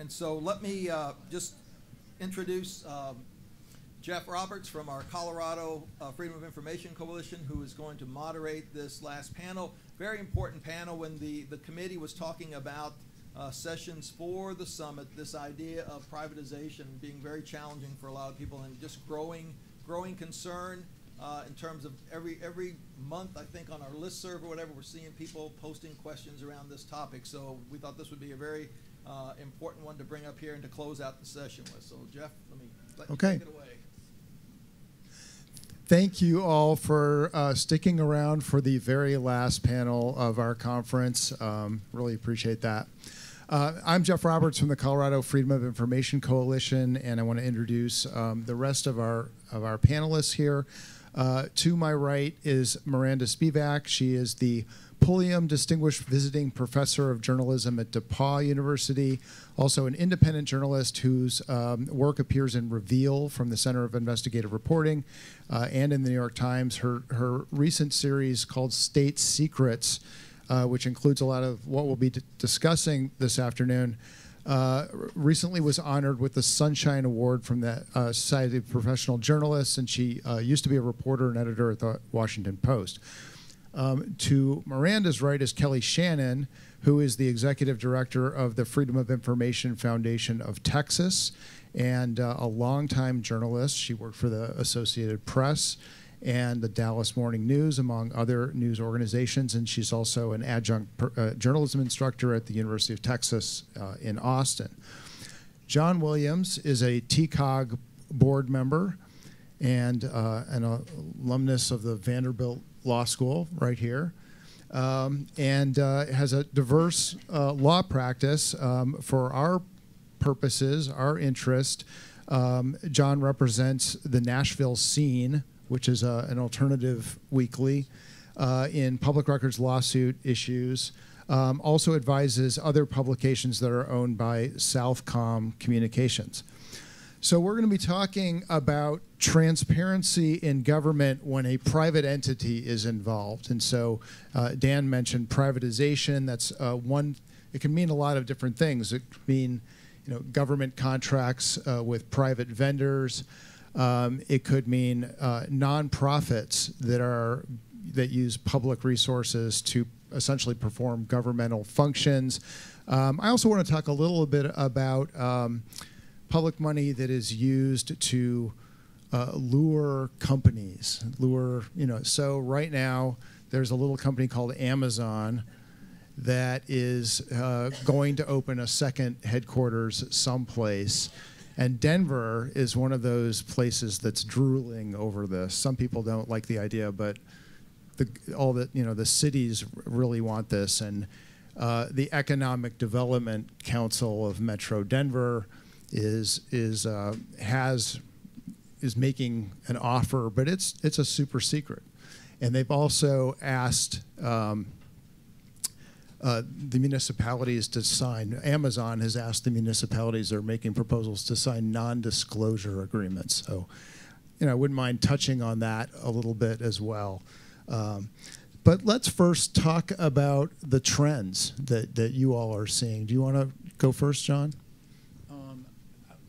And so let me uh, just introduce um, Jeff Roberts from our Colorado uh, Freedom of Information Coalition, who is going to moderate this last panel. Very important panel when the, the committee was talking about uh, sessions for the summit, this idea of privatization being very challenging for a lot of people and just growing, growing concern uh, in terms of every every month, I think on our list serve or whatever, we're seeing people posting questions around this topic. So we thought this would be a very uh, important one to bring up here and to close out the session with. So Jeff, let me let okay. you take it away. Thank you all for uh, sticking around for the very last panel of our conference. Um, really appreciate that. Uh, I'm Jeff Roberts from the Colorado Freedom of Information Coalition, and I want to introduce um, the rest of our of our panelists here. Uh, to my right is Miranda Spivack. She is the Pulliam Distinguished Visiting Professor of Journalism at DePauw University, also an independent journalist whose um, work appears in Reveal from the Center of Investigative Reporting uh, and in the New York Times. Her, her recent series called State Secrets, uh, which includes a lot of what we'll be discussing this afternoon, uh, recently was honored with the Sunshine Award from the uh, Society of Professional Journalists, and she uh, used to be a reporter and editor at the Washington Post. Um, to Miranda's right is Kelley Shannon, who is the executive director of the Freedom of Information Foundation of Texas and uh, a longtime journalist. She worked for the Associated Press and the Dallas Morning News, among other news organizations. And she's also an adjunct per, uh, journalism instructor at the University of Texas uh, in Austin. John Williams is a TCOG board member and uh, an alumnus of the Vanderbilt Law School right here. Um, and uh, has a diverse uh, law practice um, for our purposes, our interest. Um, John represents the Nashville Scene, which is a, an alternative weekly uh, in public records lawsuit issues. Um, also advises other publications that are owned by SouthComm Communications. So we're going to be talking about transparency in government when a private entity is involved. And so uh, Dan mentioned privatization. That's uh, one. It can mean a lot of different things. It could mean, you know, government contracts uh, with private vendors. Um, it could mean uh, nonprofits that are that use public resources to essentially perform governmental functions. Um, I also want to talk a little bit about. Um, public money that is used to uh, lure companies, lure, you know. So right now, there's a little company called Amazon that is uh, going to open a second headquarters someplace. And Denver is one of those places that's drooling over this. Some people don't like the idea, but the, all the you know the cities really want this, and uh, the Economic Development Council of Metro Denver is is uh, has is making an offer, but it's it's a super secret, and they've also asked. Um, uh, the municipalities to sign. Amazon has asked the municipalities that are making proposals to sign non-disclosure agreements. So, you know, I wouldn't mind touching on that a little bit as well. Um, but let's first talk about the trends that, that you all are seeing. Do you want to go first, John?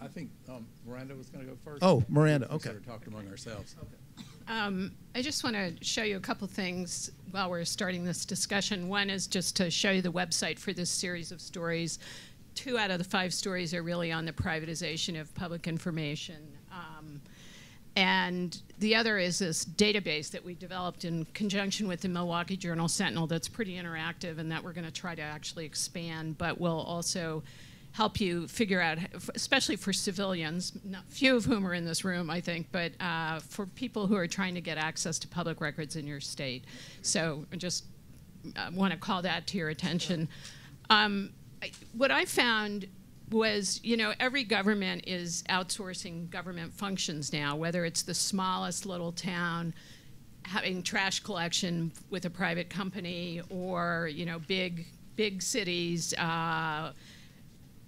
I think um, Miranda was going to go first. Oh, Miranda, okay. Sort of talked among ourselves. Okay. Um, I just want to show you a couple things while we're starting this discussion. One is just to show you the website for this series of stories. Two out of the five stories are really on the privatization of public information. Um, and the other is this database that we developed in conjunction with the Milwaukee Journal Sentinel that's pretty interactive and that we're going to try to actually expand, but we'll also help you figure out, especially for civilians, not few of whom are in this room, I think, but uh, for people who are trying to get access to public records in your state. So I just uh, want to call that to your attention. Um, I, what I found was, you know, every government is outsourcing government functions now, whether it's the smallest little town having trash collection with a private company or, you know, big, big cities, uh,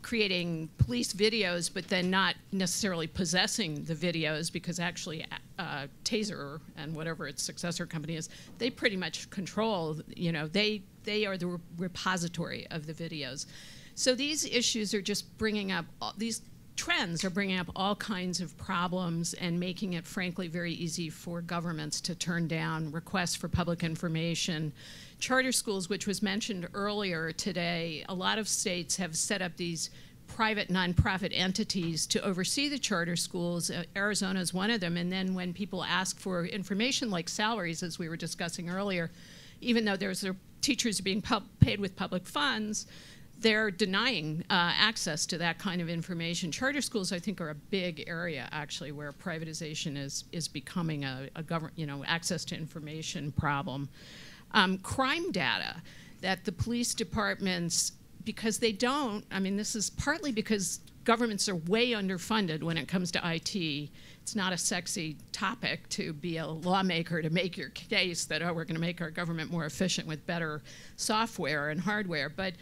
creating police videos, but then not necessarily possessing the videos because actually uh, Taser and whatever its successor company is, they pretty much control. You know, they they are the re repository of the videos. So these issues are just bringing up all, these trends are bringing up all kinds of problems and making it, frankly, very easy for governments to turn down requests for public information. Charter schools, which was mentioned earlier today, a lot of states have set up these private nonprofit entities to oversee the charter schools. Uh, Arizona is one of them. And then when people ask for information like salaries, as we were discussing earlier, even though there's a, teachers being paid with public funds, they're denying uh, access to that kind of information. Charter schools, I think, are a big area actually where privatization is is becoming a, a government, you know, access to information problem. Um, crime data that the police departments, because they don't. I mean, this is partly because governments are way underfunded when it comes to IT. It's not a sexy topic to be a lawmaker to make your case that oh, we're going to make our government more efficient with better software and hardware, but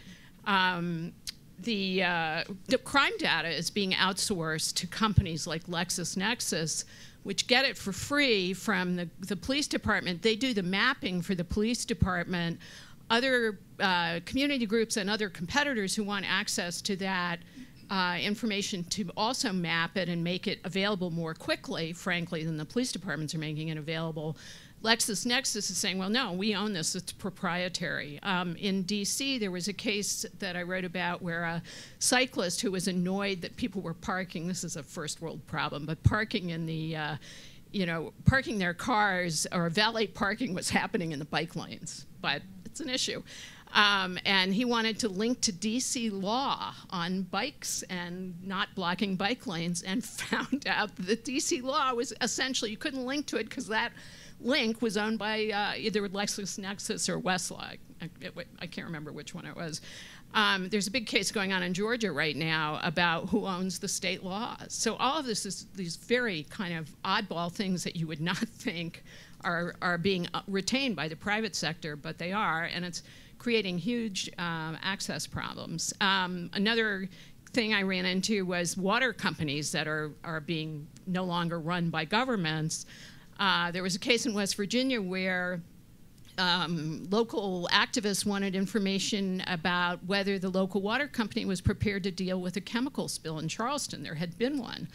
um, the, uh, the crime data is being outsourced to companies like LexisNexis, which get it for free from the, the police department. They do the mapping for the police department. Other uh, community groups and other competitors who want access to that uh, information to also map it and make it available more quickly, frankly, than the police departments are making it available. LexisNexis is saying, well, no, we own this, it's proprietary. Um, in DC, there was a case that I wrote about where a cyclist who was annoyed that people were parking, this is a first world problem, but parking in the, uh, you know, parking their cars or valet parking was happening in the bike lanes, but it's an issue. Um, and he wanted to link to DC law on bikes and not blocking bike lanes, and found out that DC law was essentially you couldn't link to it because that Link was owned by uh, either LexisNexis or Westlaw. I, I, can't remember which one it was. Um, there's a big case going on in Georgia right now about who owns the state laws. So all of this is these very kind of oddball things that you would not think are, are being uh, retained by the private sector, but they are, and it's creating huge um, access problems. Um, another thing I ran into was water companies that are, are being no longer run by governments. Uh, there was a case in West Virginia where um, local activists wanted information about whether the local water company was prepared to deal with a chemical spill in Charleston. There had been one.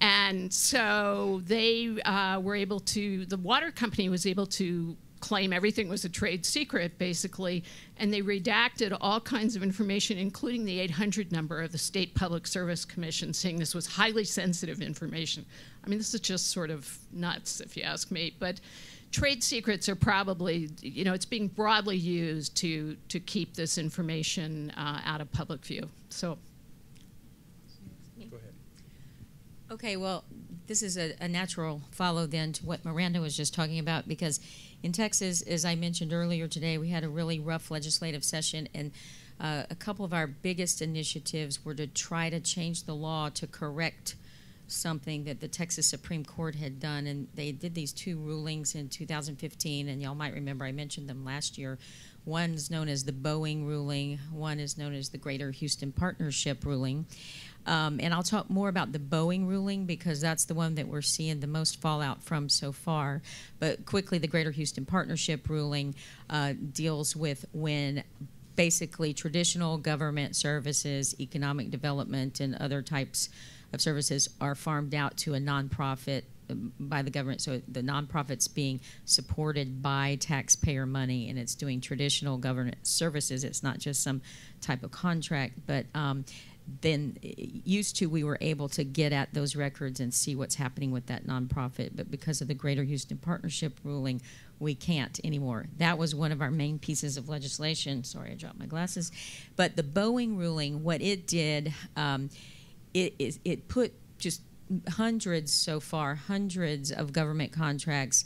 And so they uh, were able to, the water company was able to claim everything was a trade secret, basically, and they redacted all kinds of information, including the 800 number of the State Public Service Commission, saying this was highly sensitive information. I mean, this is just sort of nuts, if you ask me. But trade secrets are probably, you know, it's being broadly used to to keep this information uh, out of public view. So. Go ahead. Okay, well, this is a, a natural follow then to what Miranda was just talking about because in Texas, as I mentioned earlier today, we had a really rough legislative session, and uh, a couple of our biggest initiatives were to try to change the law to correct something that the Texas Supreme Court had done, and they did these two rulings in 2015, and y'all might remember I mentioned them last year. One's known as the Boeing ruling, one is known as the Greater Houston Partnership ruling. Um, and I'll talk more about the Boeing ruling because that's the one that we're seeing the most fallout from so far. But quickly, the Greater Houston Partnership ruling uh, deals with when basically traditional government services, economic development, and other types of services are farmed out to a nonprofit um, by the government. So the nonprofit's being supported by taxpayer money, and it's doing traditional government services. It's not just some type of contract, but um, then used to we were able to get at those records and see what's happening with that nonprofit but because of the greater houston partnership ruling we can't anymore that was one of our main pieces of legislation sorry i dropped my glasses but the boeing ruling what it did um, it, it, it put just hundreds so far hundreds of government contracts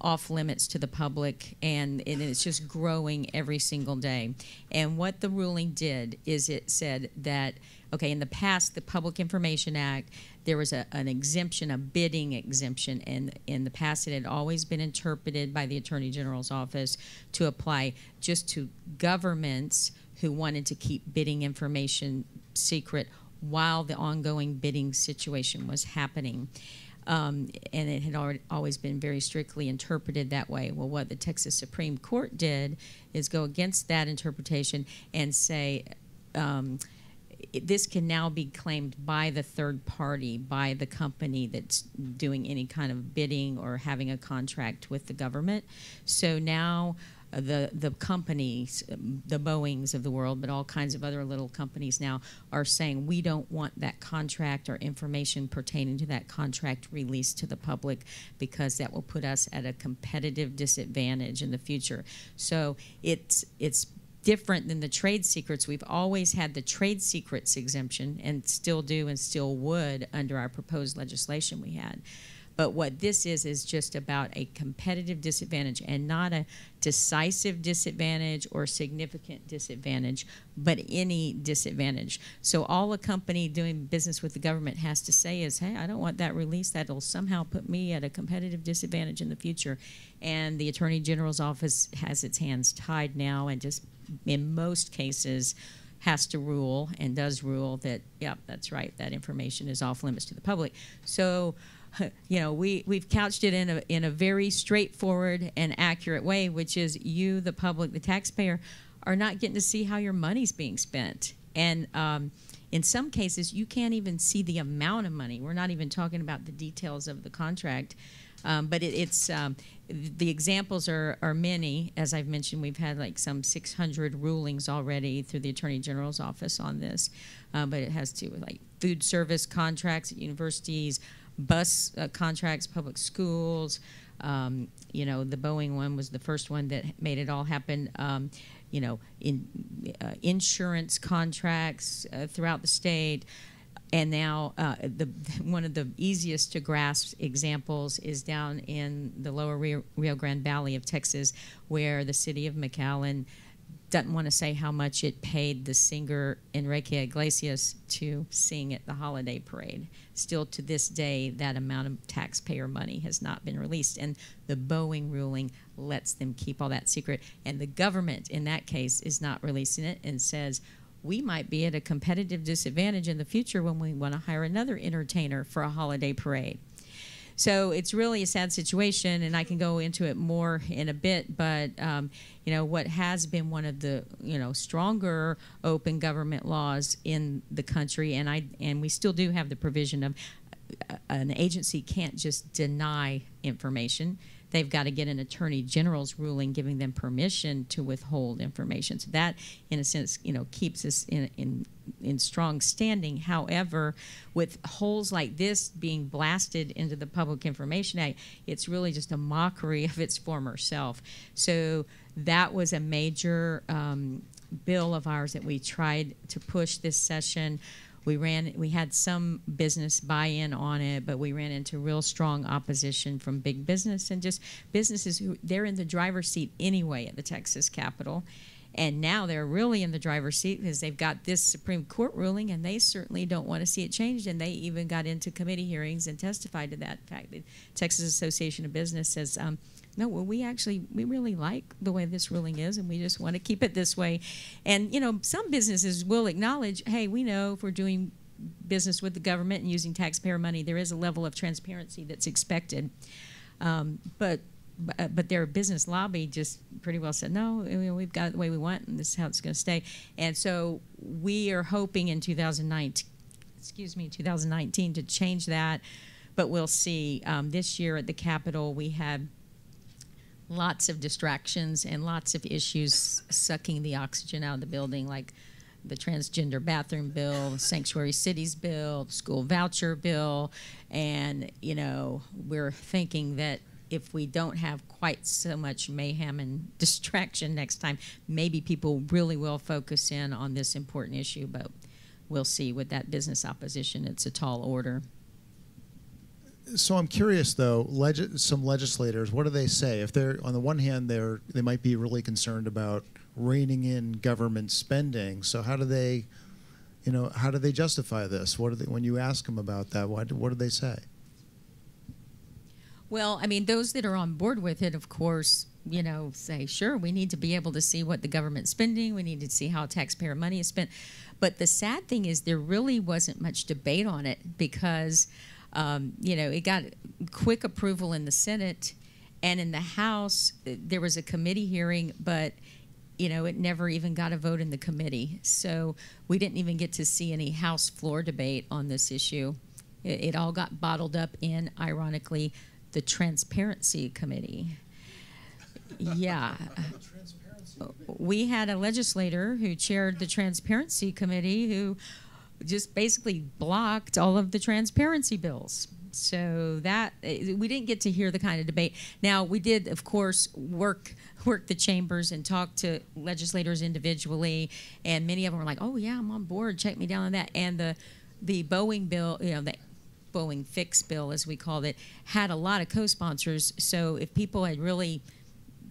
off limits to the public, and, and it's just growing every single day. And what the ruling did is it said that, okay, in the past, the Public Information Act, there was a, an exemption, a bidding exemption, and in the past, it had always been interpreted by the Attorney General's office to apply just to governments who wanted to keep bidding information secret while the ongoing bidding situation was happening. Um, and it had already, always been very strictly interpreted that way. Well, what the Texas Supreme Court did is go against that interpretation and say um, this can now be claimed by the third party, by the company that's doing any kind of bidding or having a contract with the government. So now the the companies, um, the Boeing's of the world, but all kinds of other little companies now are saying we don't want that contract or information pertaining to that contract released to the public because that will put us at a competitive disadvantage in the future. So it's it's different than the trade secrets. We've always had the trade secrets exemption and still do and still would under our proposed legislation we had. But what this is is just about a competitive disadvantage and not a decisive disadvantage or significant disadvantage, but any disadvantage. So all a company doing business with the government has to say is, "Hey, I don't want that release. That'll somehow put me at a competitive disadvantage in the future." And the Attorney General's office has its hands tied now and just in most cases has to rule and does rule that yep that's right that information is off limits to the public so you know we we've couched it in a in a very straightforward and accurate way which is you the public the taxpayer are not getting to see how your money's being spent and um, in some cases you can't even see the amount of money we're not even talking about the details of the contract um, but it, it's um, the examples are, are many. As I've mentioned, we've had like some 600 rulings already through the Attorney General's office on this. Uh, but it has to do with like food service contracts at universities, bus uh, contracts, public schools. Um, you know, the Boeing one was the first one that made it all happen. Um, you know, in uh, insurance contracts uh, throughout the state and now uh, the one of the easiest to grasp examples is down in the lower Rio, Rio, Grande Valley of Texas, where the city of McAllen doesn't want to say how much it paid the singer Enrique Iglesias to sing at the holiday parade. Still to this day, that amount of taxpayer money has not been released, and the Boeing ruling lets them keep all that secret. And the government, in that case, is not releasing it and says we might be at a competitive disadvantage in the future when we want to hire another entertainer for a holiday parade. So it's really a sad situation, and I can go into it more in a bit. But um, you know what has been one of the you know stronger open government laws in the country, and I and we still do have the provision of uh, an agency can't just deny information they've got to get an attorney general's ruling giving them permission to withhold information. So that, in a sense, you know, keeps us in in in strong standing. However, with holes like this being blasted into the Public Information Act, it's really just a mockery of its former self. So that was a major um, bill of ours that we tried to push this session we ran we had some business buy-in on it but we ran into real strong opposition from big business and just businesses who they're in the driver's seat anyway at the texas capitol and now they're really in the driver's seat because they've got this Supreme Court ruling, and they certainly don't want to see it changed. And they even got into committee hearings and testified to that fact. The Texas Association of Business says, um, no, well, we actually we really like the way this ruling is, and we just want to keep it this way. And you know, some businesses will acknowledge, hey, we know if we're doing business with the government and using taxpayer money, there is a level of transparency that's expected. Um, but but their business lobby just pretty well said, no, we've got it the way we want, and this is how it's going to stay. And so we are hoping in 2019, excuse me, 2019 to change that, but we'll see. Um, this year at the Capitol, we had lots of distractions and lots of issues sucking the oxygen out of the building, like the transgender bathroom bill, sanctuary cities bill, school voucher bill, and you know we're thinking that if we don't have quite so much mayhem and distraction next time, maybe people really will focus in on this important issue. But we'll see with that business opposition, it's a tall order. So I'm curious, though. Some legislators, what do they say? If they're on the one hand, they're they might be really concerned about reining in government spending. So how do they, you know, how do they justify this? What do they, when you ask them about that? What what do they say? Well, I mean, those that are on board with it, of course, you know, say, sure, we need to be able to see what the government's spending. We need to see how taxpayer money is spent. But the sad thing is, there really wasn't much debate on it because, um, you know, it got quick approval in the Senate and in the House. There was a committee hearing, but you know, it never even got a vote in the committee. So we didn't even get to see any House floor debate on this issue. It, it all got bottled up in, ironically, the Transparency Committee. Yeah. We had a legislator who chaired the Transparency Committee who just basically blocked all of the transparency bills. So that eh, we didn't get to hear the kind of debate. Now we did, of course, work work the chambers and talk to legislators individually, and many of them were like, "Oh yeah, I'm on board. Check me down on that." And the the Boeing bill, you know, the Boeing fix bill, as we called it, had a lot of co-sponsors. So if people had really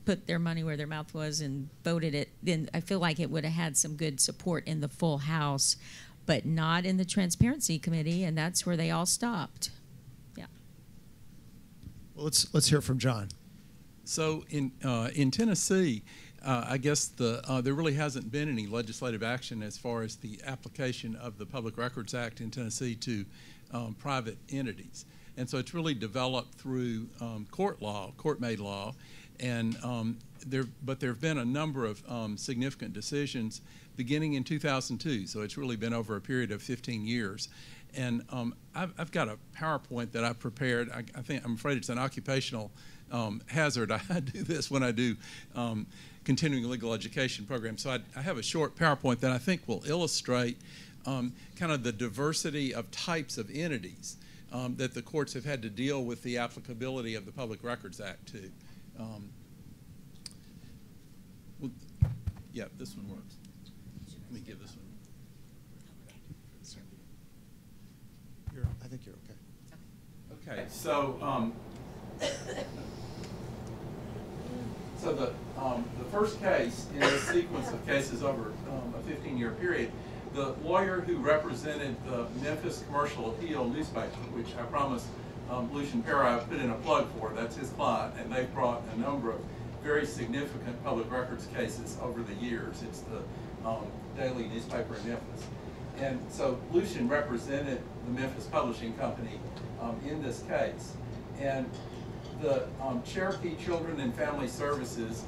put their money where their mouth was and voted it, then I feel like it would have had some good support in the full House, but not in the Transparency Committee, and that's where they all stopped. Yeah. Well, let's let's hear from John. So in uh, in Tennessee, uh, I guess the uh, there really hasn't been any legislative action as far as the application of the Public Records Act in Tennessee to um, private entities, and so it's really developed through um, court law, court-made law, and um, there. But there have been a number of um, significant decisions beginning in 2002. So it's really been over a period of 15 years. And um, I've, I've, got a PowerPoint that I prepared. I, I think I'm afraid it's an occupational um, hazard. I do this when I do um, continuing legal education programs. So I, I, have a short PowerPoint that I think will illustrate um, kind of the diversity of types of entities um, that the courts have had to deal with the applicability of the Public Records Act to. Um, well, yeah, this one works. Let me give this one. You're, I think you're okay. So um, so the um, the first case in a sequence of cases over um, a 15-year period, the lawyer who represented the Memphis Commercial Appeal newspaper, which I promised um, Lucian Pera put in a plug for, that's his client, and they've brought a number of very significant public records cases over the years. It's the um, daily newspaper in Memphis. And so Lucian represented the Memphis Publishing Company um, in this case. And the um, Cherokee Children and Family Services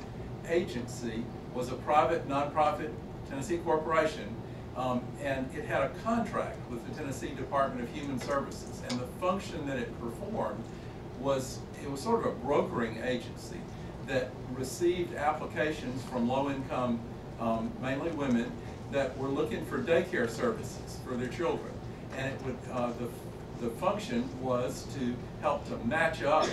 Agency was a private, nonprofit Tennessee corporation, um, and it had a contract with the Tennessee Department of Human Services. And the function that it performed was, it was sort of a brokering agency that received applications from low-income, um, mainly women, that were looking for daycare services for their children. And it would, uh, the, the function was to help to match up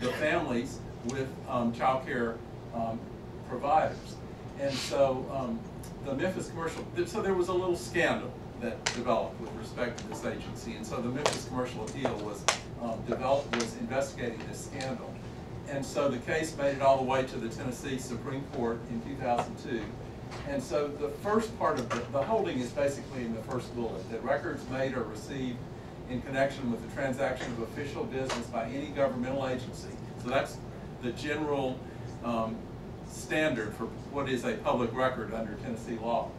the families with um, child care um, providers. And so um, the Memphis Commercial, so there was a little scandal that developed with respect to this agency. And so the Memphis Commercial Appeal was um, developed, was investigating this scandal. And so the case made it all the way to the Tennessee Supreme Court in 2002. And so the first part of the, the holding is basically in the first bullet, that records made or received in connection with the transaction of official business by any governmental agency. So that's the general um, standard for what is a public record under Tennessee law.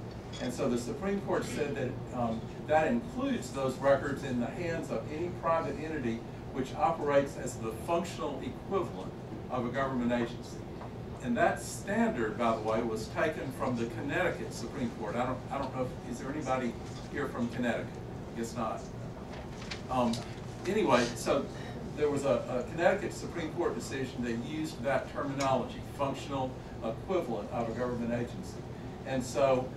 And so the Supreme Court said that um, that includes those records in the hands of any private entity which operates as the functional equivalent of a government agency. And that standard, by the way, was taken from the Connecticut Supreme Court. I don't, I don't know, if, is there anybody here from Connecticut? I Guess not. Um, anyway, so there was a, a, Connecticut Supreme Court decision that used that terminology, functional equivalent of a government agency. And so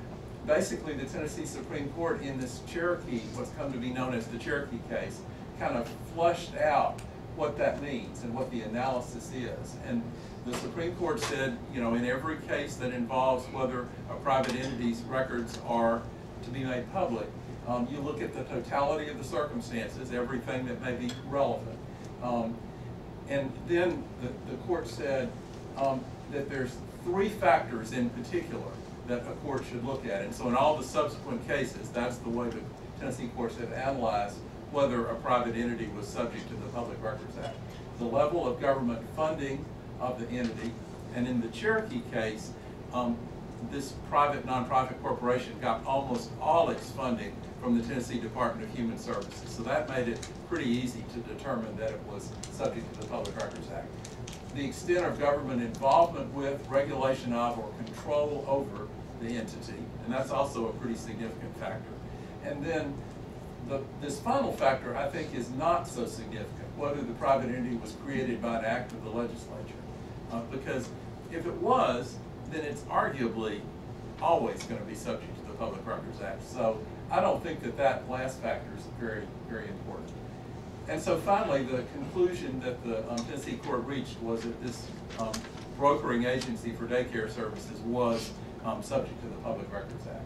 basically the Tennessee Supreme Court in this Cherokee, what's come to be known as the Cherokee case, kind of flushed out what that means and what the analysis is. And the Supreme Court said, you know, in every case that involves whether a private entity's records are to be made public, um, you look at the totality of the circumstances, everything that may be relevant. Um, and then the, the court said um, that there's three factors in particular that a court should look at. And so in all the subsequent cases, that's the way the Tennessee courts have analyzed whether a private entity was subject to the Public Records Act. The level of government funding of the entity, and in the Cherokee case, um, this private nonprofit corporation got almost all its funding from the Tennessee Department of Human Services. So that made it pretty easy to determine that it was subject to the Public Records Act. The extent of government involvement with, regulation of, or control over the entity, and that's also a pretty significant factor. And then the, this final factor, I think, is not so significant, whether the private entity was created by an act of the legislature. Uh, because if it was, then it's arguably always going to be subject to the Public Records Act. So I don't think that that last factor is very, very important. And so finally, the conclusion that the um, Tennessee court reached was that this um, brokering agency for daycare services was um, subject to the Public Records Act.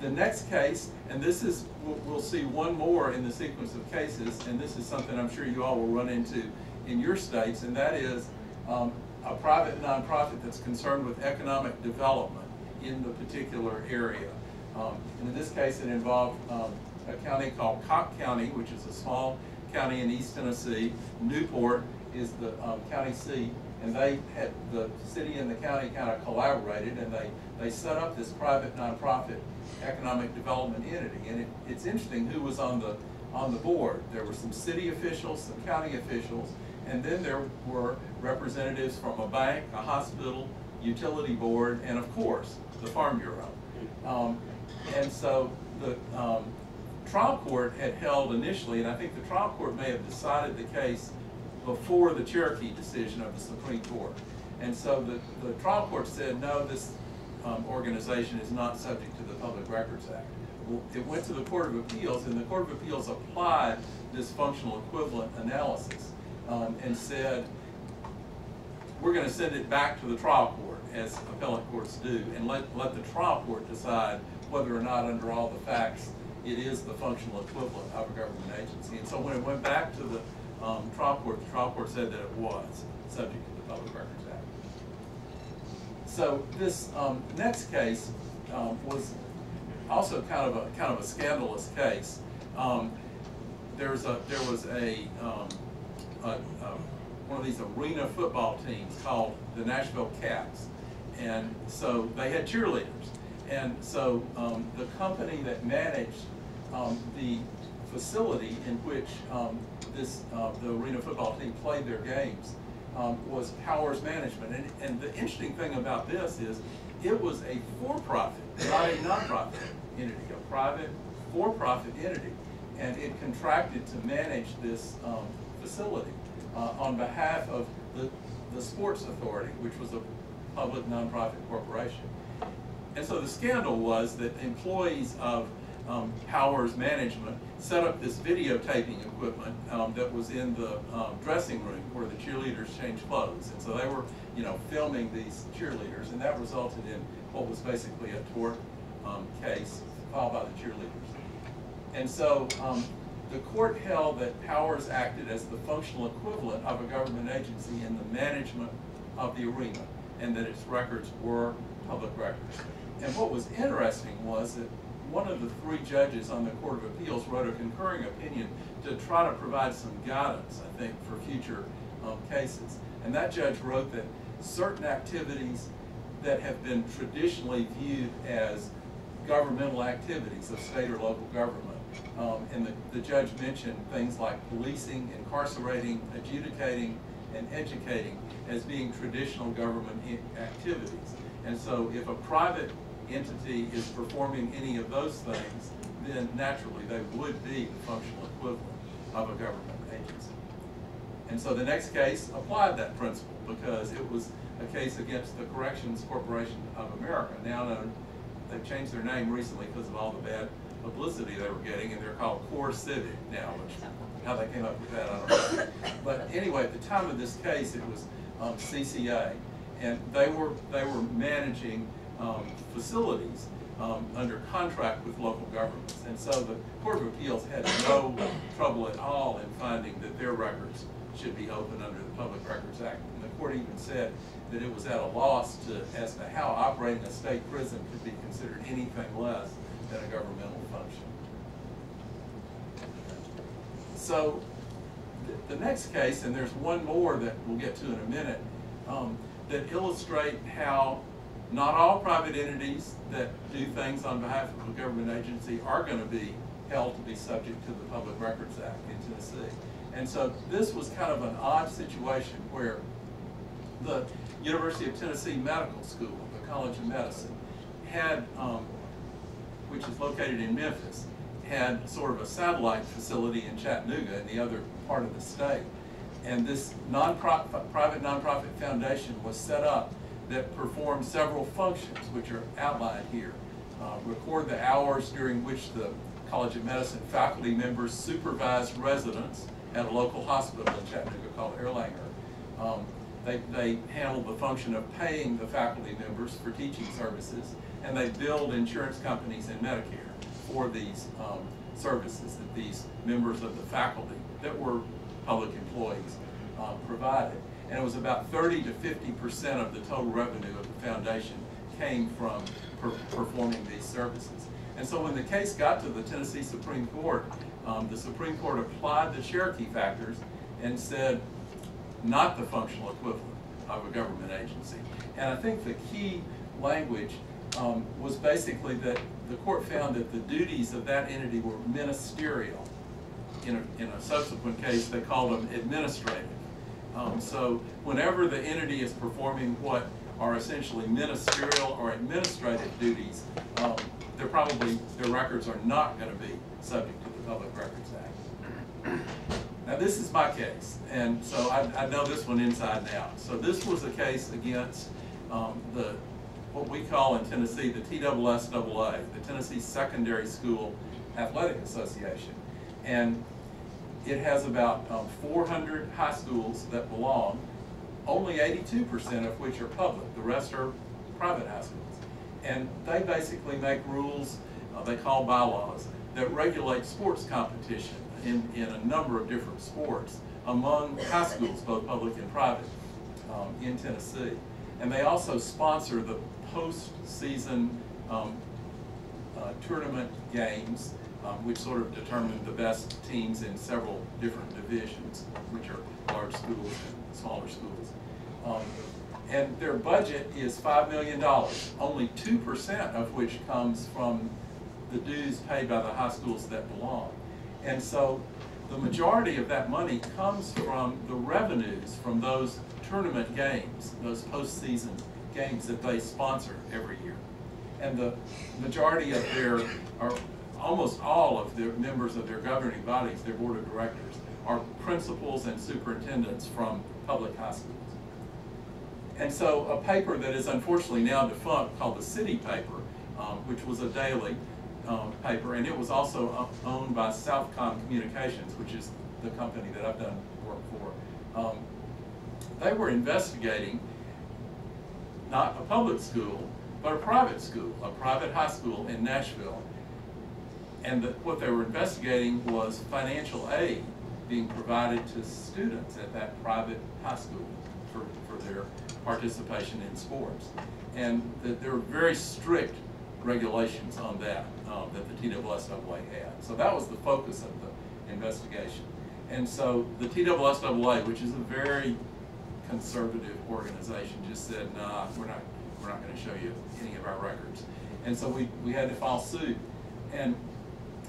The next case, and this is, we'll, we'll, see one more in the sequence of cases, and this is something I'm sure you all will run into in your states, and that is um, a private nonprofit that's concerned with economic development in the particular area. Um, and in this case, it involved um, a county called Cocke County, which is a small county in East Tennessee. Newport is the um, county seat, and they had the city and the county kind of collaborated, and they they set up this private nonprofit economic development entity. And it, it's interesting who was on the on the board. There were some city officials, some county officials, and then there were representatives from a bank, a hospital, utility board, and of course, the Farm Bureau. Um, and so the um, trial court had held initially, and I think the trial court may have decided the case before the Cherokee decision of the Supreme Court. And so the, the trial court said, no, this um, organization is not subject to the Public Records Act. It went to the Court of Appeals, and the Court of Appeals applied this functional equivalent analysis um, and said, we're going to send it back to the trial court, as appellate courts do, and let, let the trial court decide whether or not under all the facts it is the functional equivalent of a government agency. And so when it went back to the um, trial court, the trial court said that it was subject to the Public Records. So this um, next case um, was also kind of a kind of a scandalous case. Um, there was a there was a, um, a, a, one of these arena football teams called the Nashville Kats, and so they had cheerleaders, and so um, the company that managed um, the facility in which this uh, the arena football team played their games um, was Powers Management. And, and the interesting thing about this is it was a for-profit, not a nonprofit entity, a private for-profit entity. And it contracted to manage this um, facility uh, on behalf of the, the Sports Authority, which was a public nonprofit corporation. And so the scandal was that employees of um, Powers Management set up this videotaping equipment um, that was in the um, dressing room where the cheerleaders changed clothes. And so they were, you know, filming these cheerleaders, and that resulted in what was basically a tort um, case filed by the cheerleaders. And so um, the court held that Powers acted as the functional equivalent of a government agency in the management of the arena, and that its records were public records. And what was interesting was that one of the three judges on the Court of Appeals wrote a concurring opinion to try to provide some guidance, I think, for future um, cases. And that judge wrote that certain activities that have been traditionally viewed as governmental activities of state or local government, um, and the, the judge mentioned things like policing, incarcerating, adjudicating, and educating as being traditional government activities. And so if a private entity is performing any of those things, then naturally they would be the functional equivalent of a government agency. And so the next case applied that principle because it was a case against the Corrections Corporation of America, now known, they've changed their name recently because of all the bad publicity they were getting, and they're called Core CoreCivic now, which, how they came up with that, I don't know. But anyway, at the time of this case, it was um, CCA, and they were, they were managing um, facilities um, under contract with local governments. And so the Court of Appeals had no trouble at all in finding that their records should be open under the Public Records Act. And the court even said that it was at a loss to, as to how operating a state prison could be considered anything less than a governmental function. So the, the next case, and there's one more that we'll get to in a minute, um, that illustrate how not all private entities that do things on behalf of a government agency are going to be held to be subject to the Public Records Act in Tennessee. And so this was kind of an odd situation where the University of Tennessee Medical School, the College of Medicine, had, um, which is located in Memphis, had sort of a satellite facility in Chattanooga in the other part of the state. And this non-profit, private nonprofit foundation was set up that perform several functions, which are outlined here. Uh, record the hours during which the College of Medicine faculty members supervise residents at a local hospital in Chattanooga called Erlanger. Um, they, they handle the function of paying the faculty members for teaching services, and they billed insurance companies and Medicare for these um, services that these members of the faculty that were public employees uh, provided. And it was about 30 to 50 percent of the total revenue of the foundation came from per performing these services. And so when the case got to the Tennessee Supreme Court, um, the Supreme Court applied the Cherokee factors and said, not the functional equivalent of a government agency. And I think the key language um, was basically that the court found that the duties of that entity were ministerial. In a, in a subsequent case, they called them administrative. Um, so whenever the entity is performing what are essentially ministerial or administrative duties, um, they're probably, their records are not going to be subject to the Public Records Act. Now this is my case, and so I, I know this one inside and out. So this was a case against um, the, what we call in Tennessee, the TSSAA, the Tennessee Secondary School Athletic Association. And it has about um, 400 high schools that belong, only 82% of which are public. The rest are private high schools. And they basically make rules, uh, they call bylaws, that regulate sports competition in, in a number of different sports among high schools, both public and private, um, in Tennessee. And they also sponsor the postseason um, uh, tournament games, um, which sort of determined the best teams in several different divisions, which are large schools and smaller schools. Um, and their budget is $5 million, only 2% of which comes from the dues paid by the high schools that belong. And so the majority of that money comes from the revenues from those tournament games, those postseason games that they sponsor every year. And the majority of their, or almost all of the members of their governing bodies, their board of directors, are principals and superintendents from public schools. And so a paper that is unfortunately now defunct called the City Paper, um, which was a daily um, paper, and it was also owned by SouthComm Communications, which is the company that I've done work for. Um, they were investigating not a public school, but a private school, a private high school in Nashville. And the, what they were investigating was financial aid being provided to students at that private high school for, for their participation in sports. And that there were very strict regulations on that um, that the TSSAA had. So that was the focus of the investigation. And so the TSSAA, which is a very conservative organization, just said, nah, we're not, we're not going to show you any of our records. And so we, we had to file suit. And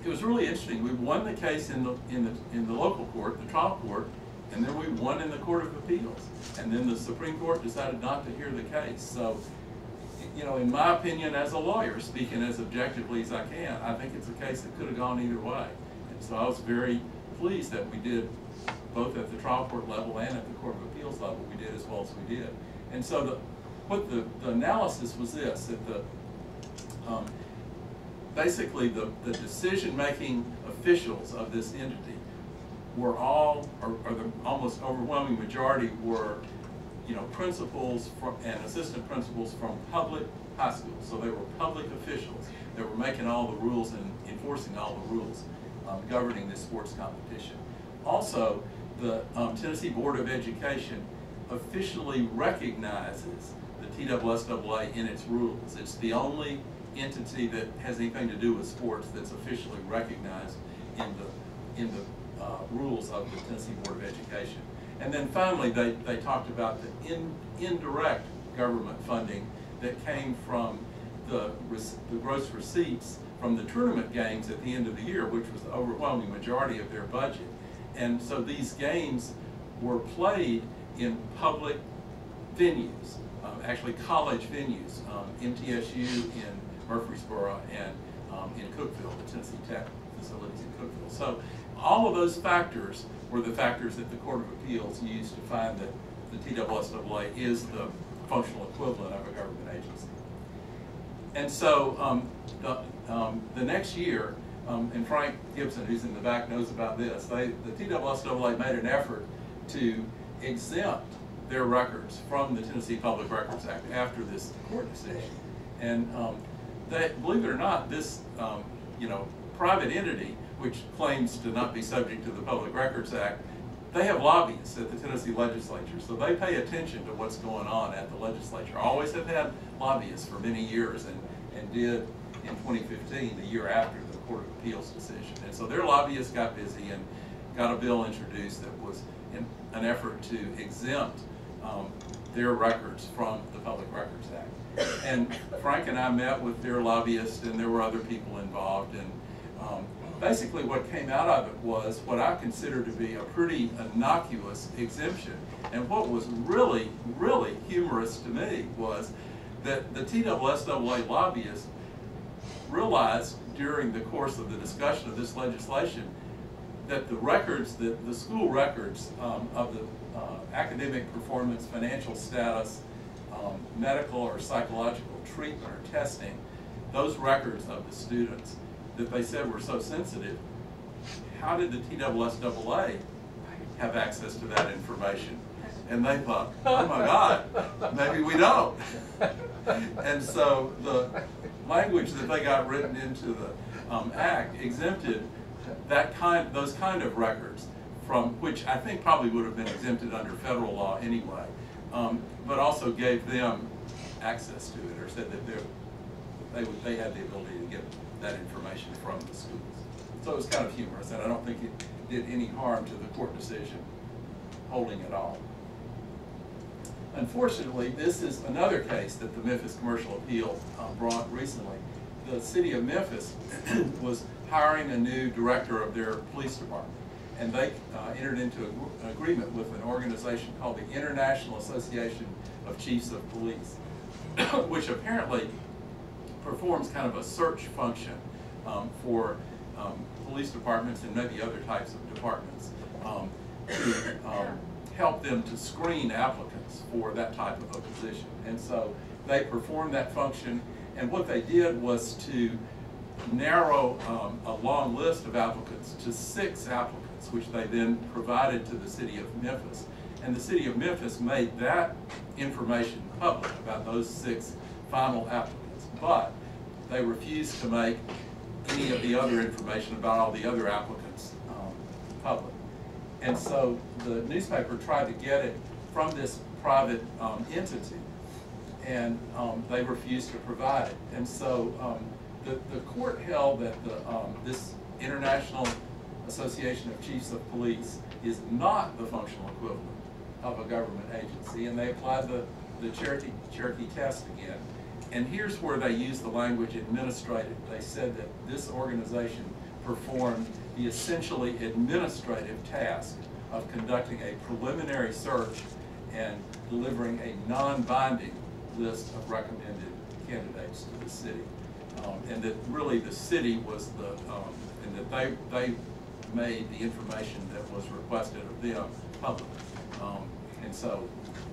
it was really interesting. We won the case in the, in the, in the local court, the trial court, and then we won in the Court of Appeals. And then the Supreme Court decided not to hear the case. So, you know, in my opinion, as a lawyer, speaking as objectively as I can, I think it's a case that could have gone either way. And so I was very pleased that we did, both at the trial court level and at the Court of Appeals level, we did as well as we did. And so the, what the, the analysis was this, that the, um, basically the, the decision-making officials of this entity were all, or, or, the almost overwhelming majority were, you know, principals from, and assistant principals from public high schools. So they were public officials that were making all the rules and enforcing all the rules um, governing this sports competition. Also, the um, Tennessee Board of Education officially recognizes the TSSAA in its rules. It's the only entity that has anything to do with sports that's officially recognized in the in the uh, rules of the Tennessee Board of Education. And then finally, they, they talked about the in, indirect government funding that came from the, the gross receipts from the tournament games at the end of the year, which was the overwhelming majority of their budget. And so these games were played in public venues, um, actually college venues, um, MTSU in Murfreesboro and um, in Cookeville, the Tennessee Tech facilities in Cookeville. So all of those factors were the factors that the Court of Appeals used to find that the TSSAA is the functional equivalent of a government agency. And so um, the, um, the next year, um, and Frank Gibson, who's in the back, knows about this, they, the TSSAA made an effort to exempt their records from the Tennessee Public Records Act after this court decision. And um, they, believe it or not, this, um, you know, private entity, which claims to not be subject to the Public Records Act, they have lobbyists at the Tennessee legislature, so they pay attention to what's going on at the legislature. Always have had lobbyists for many years and, and did in 2015, the year after the Court of Appeals decision. And so their lobbyists got busy and got a bill introduced that was in an effort to exempt um, their records from the Public Records Act. And Frank and I met with their lobbyists, and there were other people involved. And um, basically, what came out of it was what I consider to be a pretty innocuous exemption. And what was really, really humorous to me was that the TSSAA lobbyists realized during the course of the discussion of this legislation that the records, the, the school records um, of the uh, academic performance, financial status, um, medical or psychological treatment or testing, those records of the students that they said were so sensitive, how did the TSSAA have access to that information? And they thought, oh my God, maybe we don't. And so the language that they got written into the um, act exempted that kind, those kind of records from which I think probably would have been exempted under federal law anyway, um, but also gave them access to it or said that they're, would, they had the ability to get that information from the schools. So it was kind of humorous, and I don't think it did any harm to the court decision holding it all. Unfortunately, this is another case that the Memphis Commercial Appeal uh, brought recently. The city of Memphis was hiring a new director of their police department. And they uh, entered into an agreement with an organization called the International Association of Chiefs of Police, which apparently performs kind of a search function um, for um, police departments and maybe other types of departments um, to um, help them to screen applicants for that type of a position. And so they performed that function, and what they did was to narrow um, a long list of applicants to six applicants, which they then provided to the city of Memphis. And the city of Memphis made that information public about those six final applicants. But they refused to make any of the other information about all the other applicants um, public. And so the newspaper tried to get it from this private um, entity, and um, they refused to provide it. And so um, the, the court held that the, um, this International Association of Chiefs of Police is not the functional equivalent of a government agency, and they applied the, the Cherokee, Cherokee test again. And here's where they used the language administrative. They said that this organization performed the essentially administrative task of conducting a preliminary search and delivering a non-binding list of recommended candidates to the city. Um, and that really the city was the, um, and that they, they made the information that was requested of them public. Um, and so,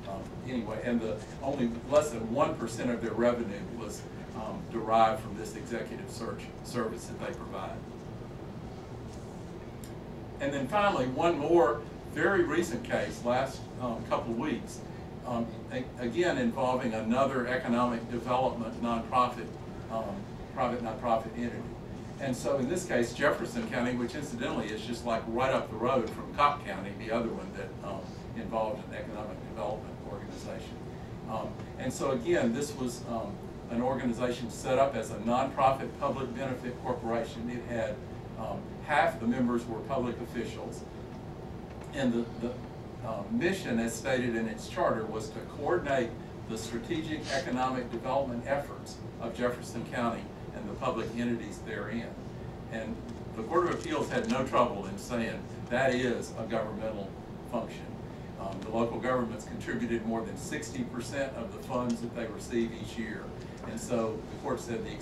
um, anyway, and the only less than one percent of their revenue was um, derived from this executive search service that they provide. And then finally, one more very recent case, last um, couple of weeks, um, again involving another economic development nonprofit, um, private nonprofit entity. And so in this case, Jefferson County, which incidentally is just like right up the road from Cocke County, the other one that um, involved an economic development organization. Um, and so again, this was um, an organization set up as a nonprofit public benefit corporation. It had um, half the members were public officials. And the, the uh, mission, as stated in its charter, was to coordinate the strategic economic development efforts of Jefferson County and the public entities therein. And the Court of Appeals had no trouble in saying that is a governmental function. Um, the local governments contributed more than sixty percent of the funds that they receive each year. And so the court said the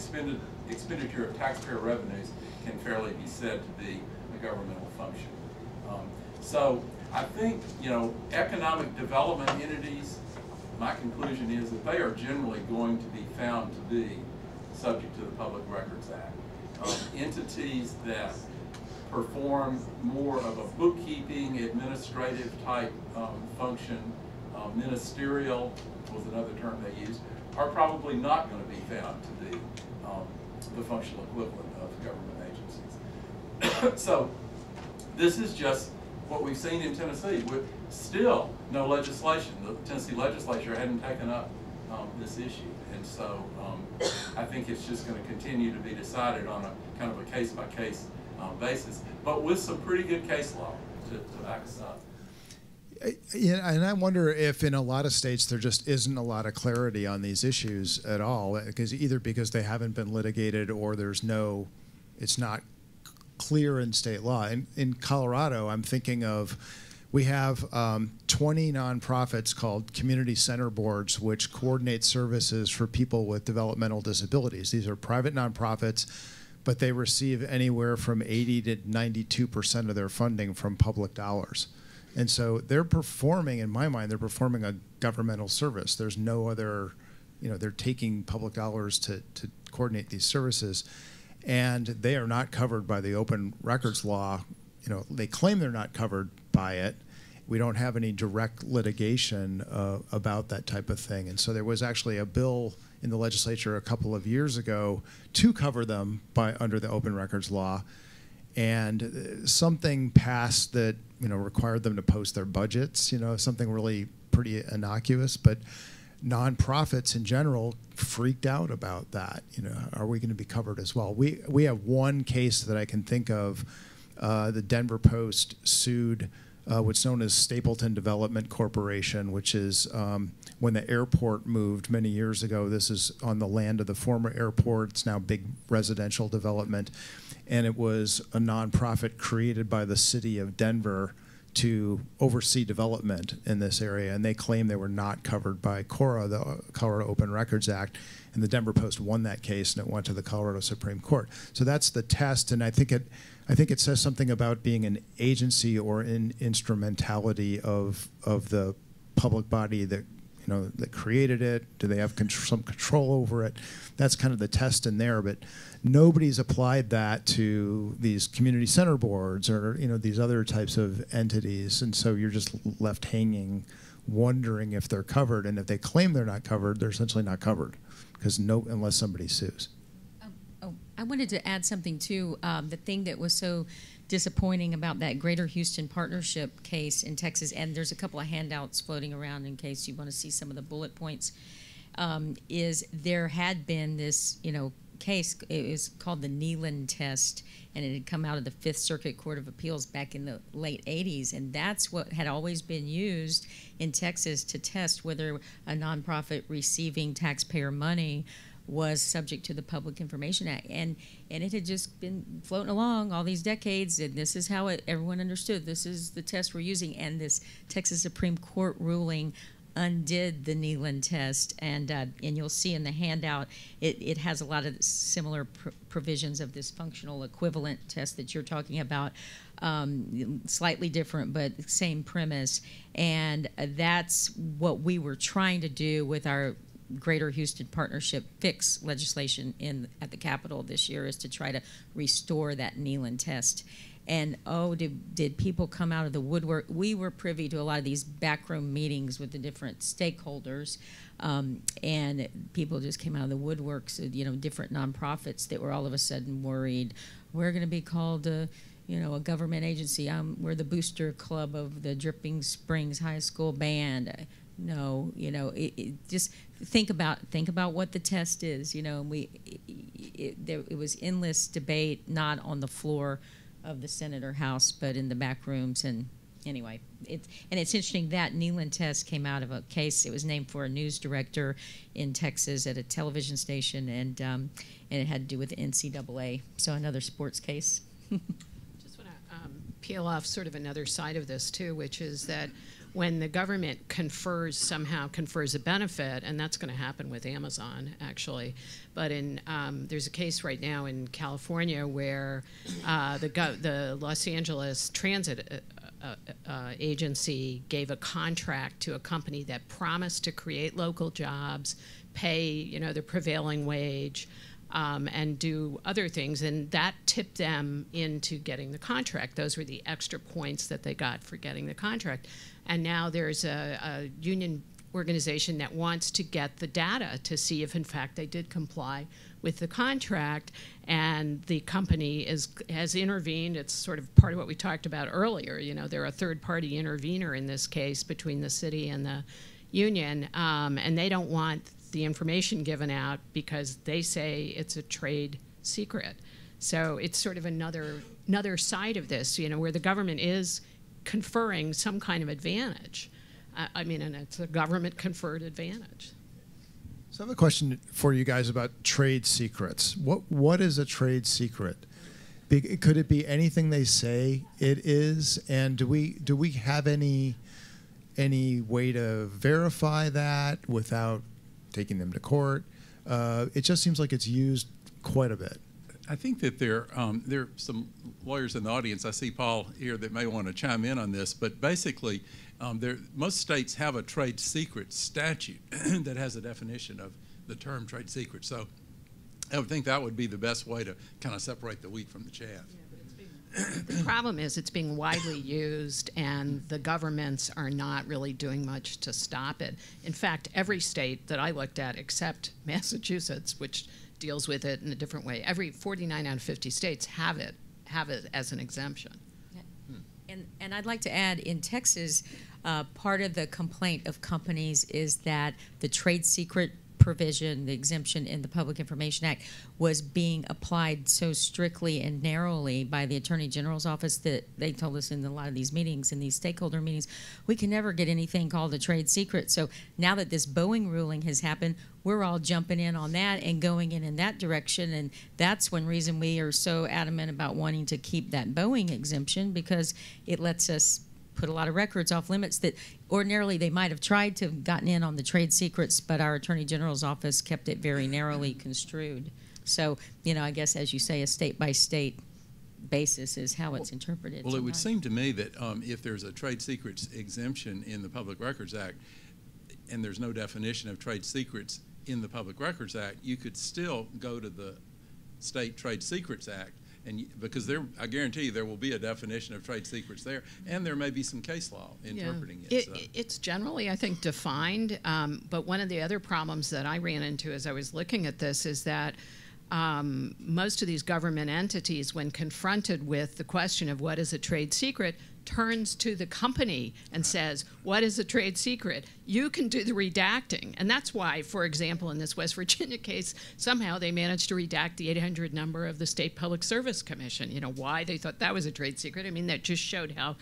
expenditure of taxpayer revenues can fairly be said to be a governmental function. Um, so I think, you know, economic development entities, my conclusion is that they are generally going to be found to be subject to the Public Records Act. Um, entities that perform more of a bookkeeping, administrative type um, function, uh, ministerial was another term they used, are probably not going to be found to be um, the functional equivalent of government agencies. so this is just what we've seen in Tennessee with still no legislation. The Tennessee legislature hadn't taken up um, this issue. And so um, I think it's just going to continue to be decided on a kind of a case-by-case um, basis, but with some pretty good case law to, to back us up. Yeah, and I wonder if in a lot of states there just isn't a lot of clarity on these issues at all, because either because they haven't been litigated or there's no, it's not clear in state law. In, in Colorado, I'm thinking of, we have um, 20 nonprofits called community center boards, which coordinate services for people with developmental disabilities. These are private nonprofits, but they receive anywhere from 80 to 92 percent of their funding from public dollars. And so they're performing, in my mind, they're performing a governmental service. There's no other, you know, they're taking public dollars to, to coordinate these services. And they are not covered by the open records law. You know, they claim they're not covered by it. We don't have any direct litigation uh, about that type of thing. And so there was actually a bill in the legislature a couple of years ago to cover them by under the open records law and uh, something passed that you know required them to post their budgets. You know, something really pretty innocuous, but nonprofits in general freaked out about that. You know, are we going to be covered as well? We we have one case that I can think of. Uh, the Denver Post sued uh, what's known as Stapleton Development Corporation, which is um, when the airport moved many years ago. This is on the land of the former airport. It's now big residential development and it was a nonprofit created by the city of Denver to oversee development in this area, and they claim they were not covered by CORA, the Colorado Open Records Act, and the Denver Post won that case, and it went to the Colorado Supreme Court. So that's the test, and I think it, I think it says something about being an agency or an instrumentality of of the public body that you know that created it. Do they have some control over it? That's kind of the test in there, but nobody's applied that to these community center boards or you know these other types of entities, and so you're just left hanging, wondering if they're covered. And if they claim they're not covered, they're essentially not covered because no, unless somebody sues. I wanted to add something too. Um, the thing that was so disappointing about that Greater Houston Partnership case in Texas, and there's a couple of handouts floating around in case you want to see some of the bullet points, um, is there had been this, you know, case. It was called the Kneeland test, and it had come out of the Fifth Circuit Court of Appeals back in the late 80s. And that's what had always been used in Texas to test whether a nonprofit receiving taxpayer money was subject to the Public Information Act, and and it had just been floating along all these decades, and this is how it, everyone understood. This is the test we're using, and this Texas Supreme Court ruling undid the Kneeland test, and uh, and you'll see in the handout it, it has a lot of similar pr provisions of this functional equivalent test that you're talking about. Um, slightly different, but same premise, and that's what we were trying to do with our Greater Houston Partnership fix legislation in at the Capitol this year is to try to restore that Kneeland test. And oh did, did people come out of the woodwork? We were privy to a lot of these backroom meetings with the different stakeholders um, and people just came out of the woodworks you know different nonprofits that were all of a sudden worried we're going to be called you know a government agency. Um, we're the booster club of the dripping springs high school band. No you know it, it just think about think about what the test is you know we it, there, it was endless debate not on the floor of the Senate or House, but in the back rooms. And anyway, it, and it's interesting that Kneeland test came out of a case. It was named for a news director in Texas at a television station, and um, and it had to do with the NCAA. So another sports case. Just want to um, peel off sort of another side of this too, which is that when the government confers somehow confers a benefit, and that's going to happen with Amazon actually, but in um, there's a case right now in California where uh, the the Los Angeles Transit. Uh, uh, uh, agency gave a contract to a company that promised to create local jobs, pay you know the prevailing wage, um, and do other things, and that tipped them into getting the contract. Those were the extra points that they got for getting the contract, and now there's a, a union organization that wants to get the data to see if in fact they did comply with the contract and the company is has intervened. It's sort of part of what we talked about earlier. You know they're a third party intervener in this case between the city and the union um, and they don't want the information given out because they say it's a trade secret so it's sort of another another side of this you know where the government is conferring some kind of advantage I- I mean, and it's a government conferred advantage. So I have a question for you guys about trade secrets. What what is a trade secret? Be, could it be anything they say it is? And do we do we have any any way to verify that without taking them to court? Uh, it just seems like it's used quite a bit. I think that there, um, there are some lawyers in the audience. I see Paul here that may want to chime in on this, but basically, um, there, most states have a trade secret statute that has a definition of the term trade secret. So I would think that would be the best way to kind of separate the wheat from the chaff. The problem is it's being widely used, and the governments are not really doing much to stop it. In fact, every state that I looked at, except Massachusetts, which deals with it in a different way, every 49 out of 50 states have it have it as an exemption. And, and I'd like to add in Texas, uh, part of the complaint of companies is that the trade secret provision, the exemption in the Public Information Act, was being applied so strictly and narrowly by the Attorney General's office that they told us in a lot of these meetings, in these stakeholder meetings, we can never get anything called a trade secret. So now that this Boeing ruling has happened, we're all jumping in on that and going in in that direction, and that's one reason we are so adamant about wanting to keep that Boeing exemption because it lets us put a lot of records off limits that ordinarily they might have tried to have gotten in on the trade secrets, but our Attorney General's office kept it very narrowly construed. So, you know, I guess as you say, a state by state basis is how it's interpreted. Well, it would seem to me that um, if there's a trade secrets exemption in the Public Records Act, and there's no definition of trade secrets in the Public Records Act, you could still go to the State Trade Secrets Act, and you- because there, I guarantee you, there will be a definition of trade secrets there, and there may be some case law interpreting it. so. It's generally, I think, defined, um, but one of the other problems that I ran into as I was looking at this is that um, most of these government entities, when confronted with the question of what is a trade secret, turns to the company and says, What is a trade secret? You can do the redacting. And that's why, for example, in this West Virginia case, somehow they managed to redact the 800 number of the State Public Service Commission. You know, why they thought that was a trade secret. I mean, that just showed how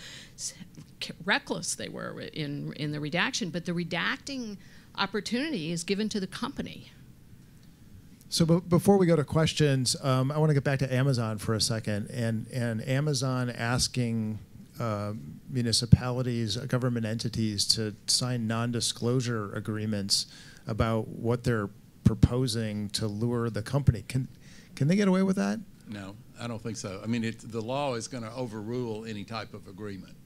reckless they were in, in the redaction. But the redacting opportunity is given to the company. So be- before we go to questions, um, I want to get back to Amazon for a second, and and Amazon asking um municipalities, uh, government entities to sign non-disclosure agreements about what they're proposing to lure the company. Can can they get away with that? No, I don't think so. I mean, it, the law is going to overrule any type of agreement.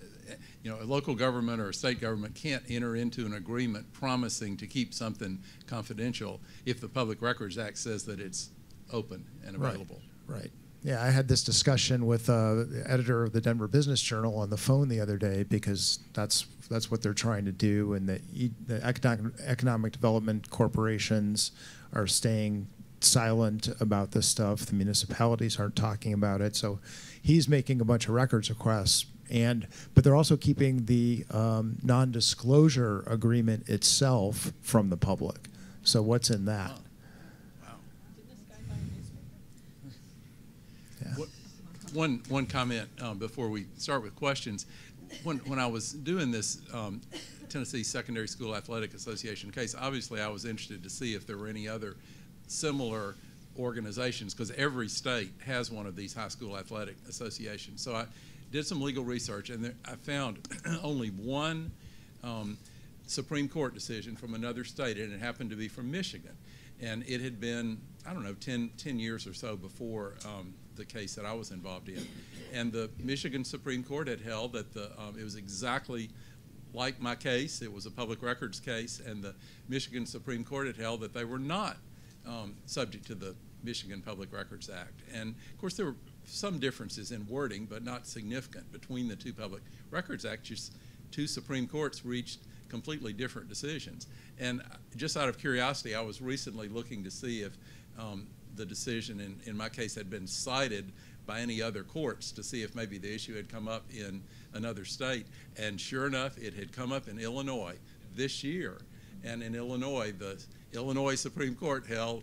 Uh, You know, a local government or a state government can't enter into an agreement promising to keep something confidential if the Public Records Act says that it's open and available. Right. available. Right. Yeah, I had this discussion with uh, the editor of the Denver Business Journal on the phone the other day because that's that's what they're trying to do, and the, e- the economic, economic development corporations are staying silent about this stuff. The municipalities aren't talking about it, so he's making a bunch of records requests, and but they're also keeping the um, non-disclosure agreement itself from the public. So what's in that? Wow. Yeah. What- One, one comment um, before we start with questions. when, when I was doing this um, Tennessee Secondary School Athletic Association case, obviously I was interested to see if there were any other similar organizations because every state has one of these high school athletic associations. So I did some legal research and there, I found only one um, Supreme Court decision from another state, and it happened to be from Michigan. And it had been, I don't know, 10, 10 years or so before um, the case that I was involved in. And the Michigan Supreme Court had held that the, um, it was exactly like my case. It was a public records case, and the Michigan Supreme Court had held that they were not um, subject to the Michigan Public Records Act. And of course, there were some differences in wording, but not significant between the two Public Records Acts. Two Supreme Courts reached completely different decisions. And just out of curiosity, I was recently looking to see if um, the decision in, in my case had been cited by any other courts to see if maybe the issue had come up in another state. And sure enough, it had come up in Illinois this year. And in Illinois, the Illinois Supreme Court held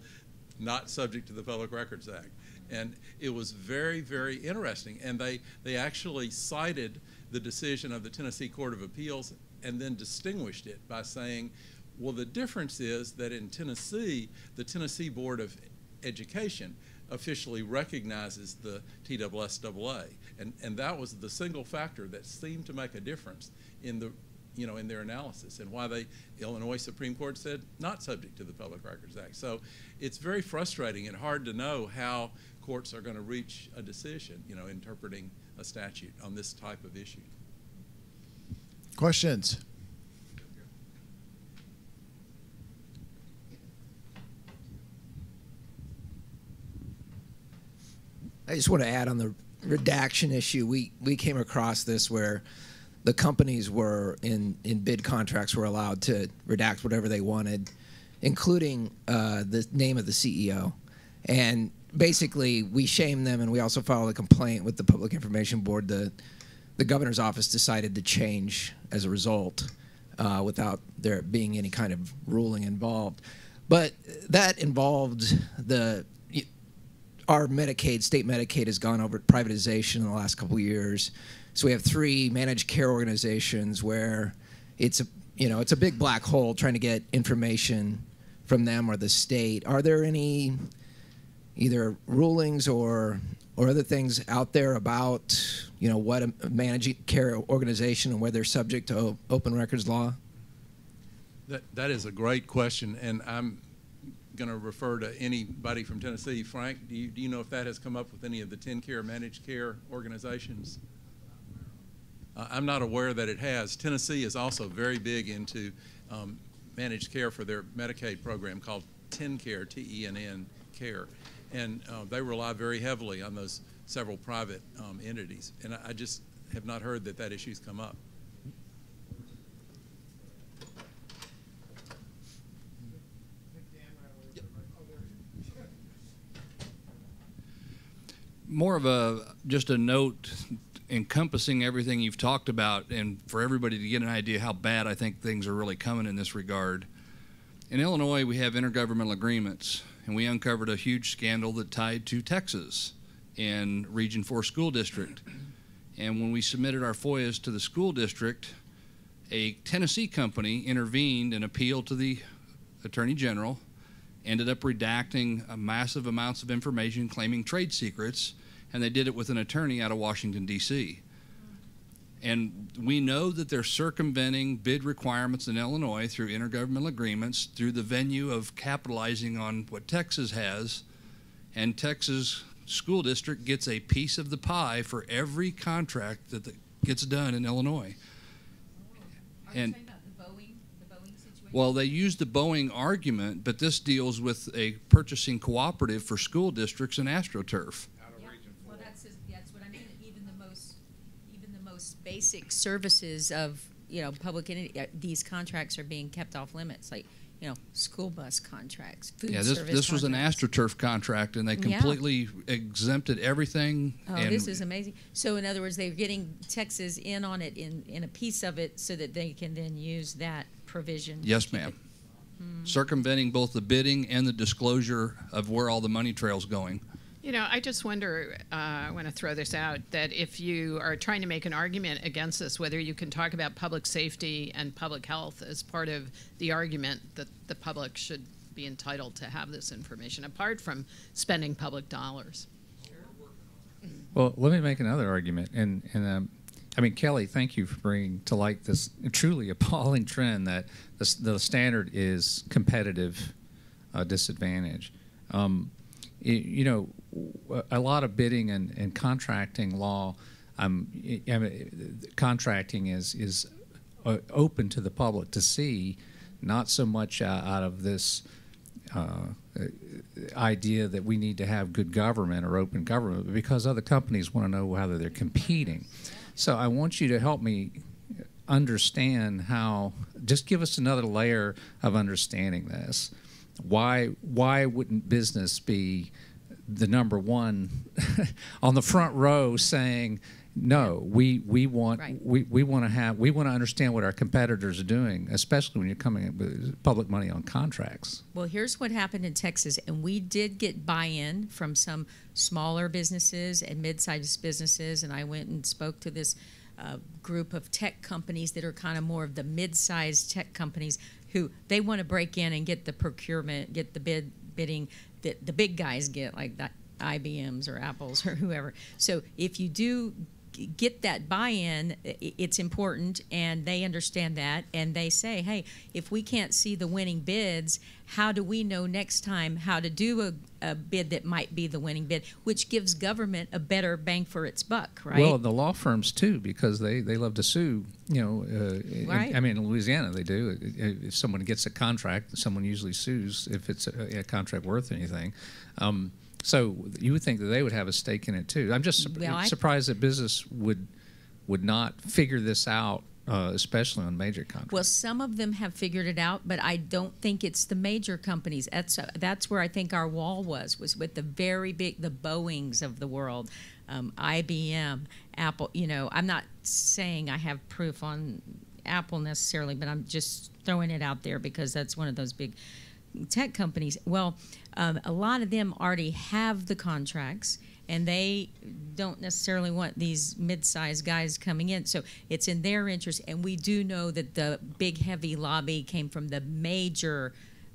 not subject to the Public Records Act. And it was very, very interesting. And they, they actually cited the decision of the Tennessee Court of Appeals and then distinguished it by saying, well, the difference is that in Tennessee, the Tennessee Board of Education officially recognizes the TSSAA. And, and that was the single factor that seemed to make a difference in the you know, in their analysis and why they, Illinois Supreme Court said not subject to the Public Records Act. So it's very frustrating and hard to know how courts are going to reach a decision, you know, interpreting a statute on this type of issue. Questions? I just want to add on the redaction issue. We we came across this where the companies were in in bid contracts were allowed to redact whatever they wanted, including uh, the name of the CEO, and basically we shamed them and we also filed a complaint with the Public Information Board. The the governor's office decided to change as a result, uh, without there being any kind of ruling involved. But that involved the our Medicaid, state Medicaid, has gone over privatization in the last couple of years. So we have three managed care organizations where it's a you know it's a big black hole trying to get information from them or the state. Are there any either rulings or or other things out there about you know what a managed care organization and whether they're subject to open records law? That that is a great question, and I'm going to refer to anybody from Tennessee. Frank, do you, do you know if that has come up with any of the TennCare managed care organizations? Uh, I'm not aware that it has. Tennessee is also very big into um, managed care for their Medicaid program called TennCare, T-E-N-N Care, and uh, they rely very heavily on those several private um, entities. And I, I just have not heard that that issue's come up. More of a just a note encompassing everything you've talked about and for everybody to get an idea how bad I think things are really coming in this regard. In Illinois, we have intergovernmental agreements, and we uncovered a huge scandal that tied to Texas in Region 4 School District. And when we submitted our FOIAs to the school district, a Tennessee company intervened and appealed to the Attorney General ended up redacting massive amounts of information claiming trade secrets, and they did it with an attorney out of Washington, D.C. And we know that they're circumventing bid requirements in Illinois through intergovernmental agreements, through the venue of capitalizing on what Texas has. And Texas school district gets a piece of the pie for every contract that gets done in Illinois. And well, they used the Boeing argument, but this deals with a purchasing cooperative for school districts and AstroTurf. Yeah. Well, that's, that's what I mean. Even the most, even the most basic services of you know public entity, uh, these contracts are being kept off limits, like you know school bus contracts, food yeah, this, service. this was an. AstroTurf contract, and they Yeah. completely exempted everything. Oh, and this is amazing. So in other words, they're getting Texas in on it in, in a piece of it so that they can then use that provision. Yes, ma'am. it- Circumventing both the bidding and the disclosure of where all the money trail's going. You know, I just wonder, uh, I want to throw this out, that if you are trying to make an argument against this, whether you can talk about public safety and public health as part of the argument that the public should be entitled to have this information, apart from spending public dollars. Well, let me make another argument, and and um, I mean Kelley, thank you for bringing to light this truly appalling trend that the, the standard is competitive uh, disadvantage. Um, it, you know, a lot of bidding and, and contracting law, um, I mean, contracting is is uh, open to the public to see, not so much uh, out of this. Uh, idea that we need to have good government or open government but because other companies want to know whether they're competing. So I want you to help me understand how. Just give us another layer of understanding this. Why why wouldn't business be the number one on the front row saying no we we want Right. we, we want to have we want to understand what our competitors are doing especially when you're coming up with public money on contracts Well, here's what happened in Texas, and we did get buy-in from some smaller businesses and mid-sized businesses, and I went and spoke to this uh, group of tech companies that are kind of more of the mid-sized tech companies who they want to break in and get the procurement, get the bid bidding that the big guys get, like the IBMs or Apples or whoever. So if you do get that buy-in it's important and they understand that and they say hey if we can't see the winning bids how do we know next time how to do a, a bid that might be the winning bid which gives government a better bang for its buck right Well, the law firms too, because they, they love to sue. You know, uh, in- I mean, in Louisiana they do. If someone gets a contract, someone usually sues if it's a, a contract worth anything. Um, so you would think that they would have a stake in it too. I'm just sur- Well, I- surprised that business would would not figure this out, uh, especially on major companies. Well, some of them have figured it out, but I don't think it's the major companies. That's that's where I think our wall was was with the very big, the Boeing's of the world, um, IBM, Apple. You know, I'm not saying I have proof on Apple necessarily, but I'm just throwing it out there because that's one of those big tech companies. Well, um, a lot of them already have the contracts, and they don't necessarily want these mid-sized guys coming in. So it's in their interest, and we do know that the big, heavy lobby came from the major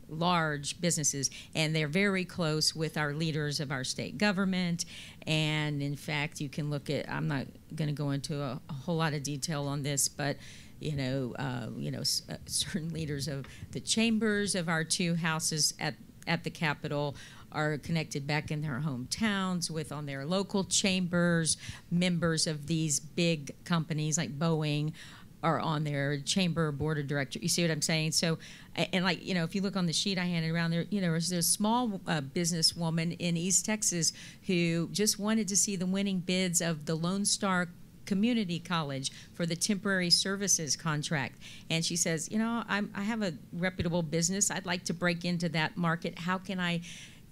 large businesses and they're very close with our leaders of our state government and in fact you can look at i'm not going to go into a, a whole lot of detail on this but you know uh, you know uh, certain leaders of the chambers of our two houses at at the capitol are connected back in their hometowns with on their local chambers members of these big companies like boeing are on their chamber board of directors. You see what I'm saying? So, and like you know, if you look on the sheet I handed around there, you know, there's a small uh, businesswoman in East Texas who just wanted to see the winning bids of the Lone Star Community College for the temporary services contract, and she says, you know, I'm, I have a reputable business. I'd like to break into that market. How can I?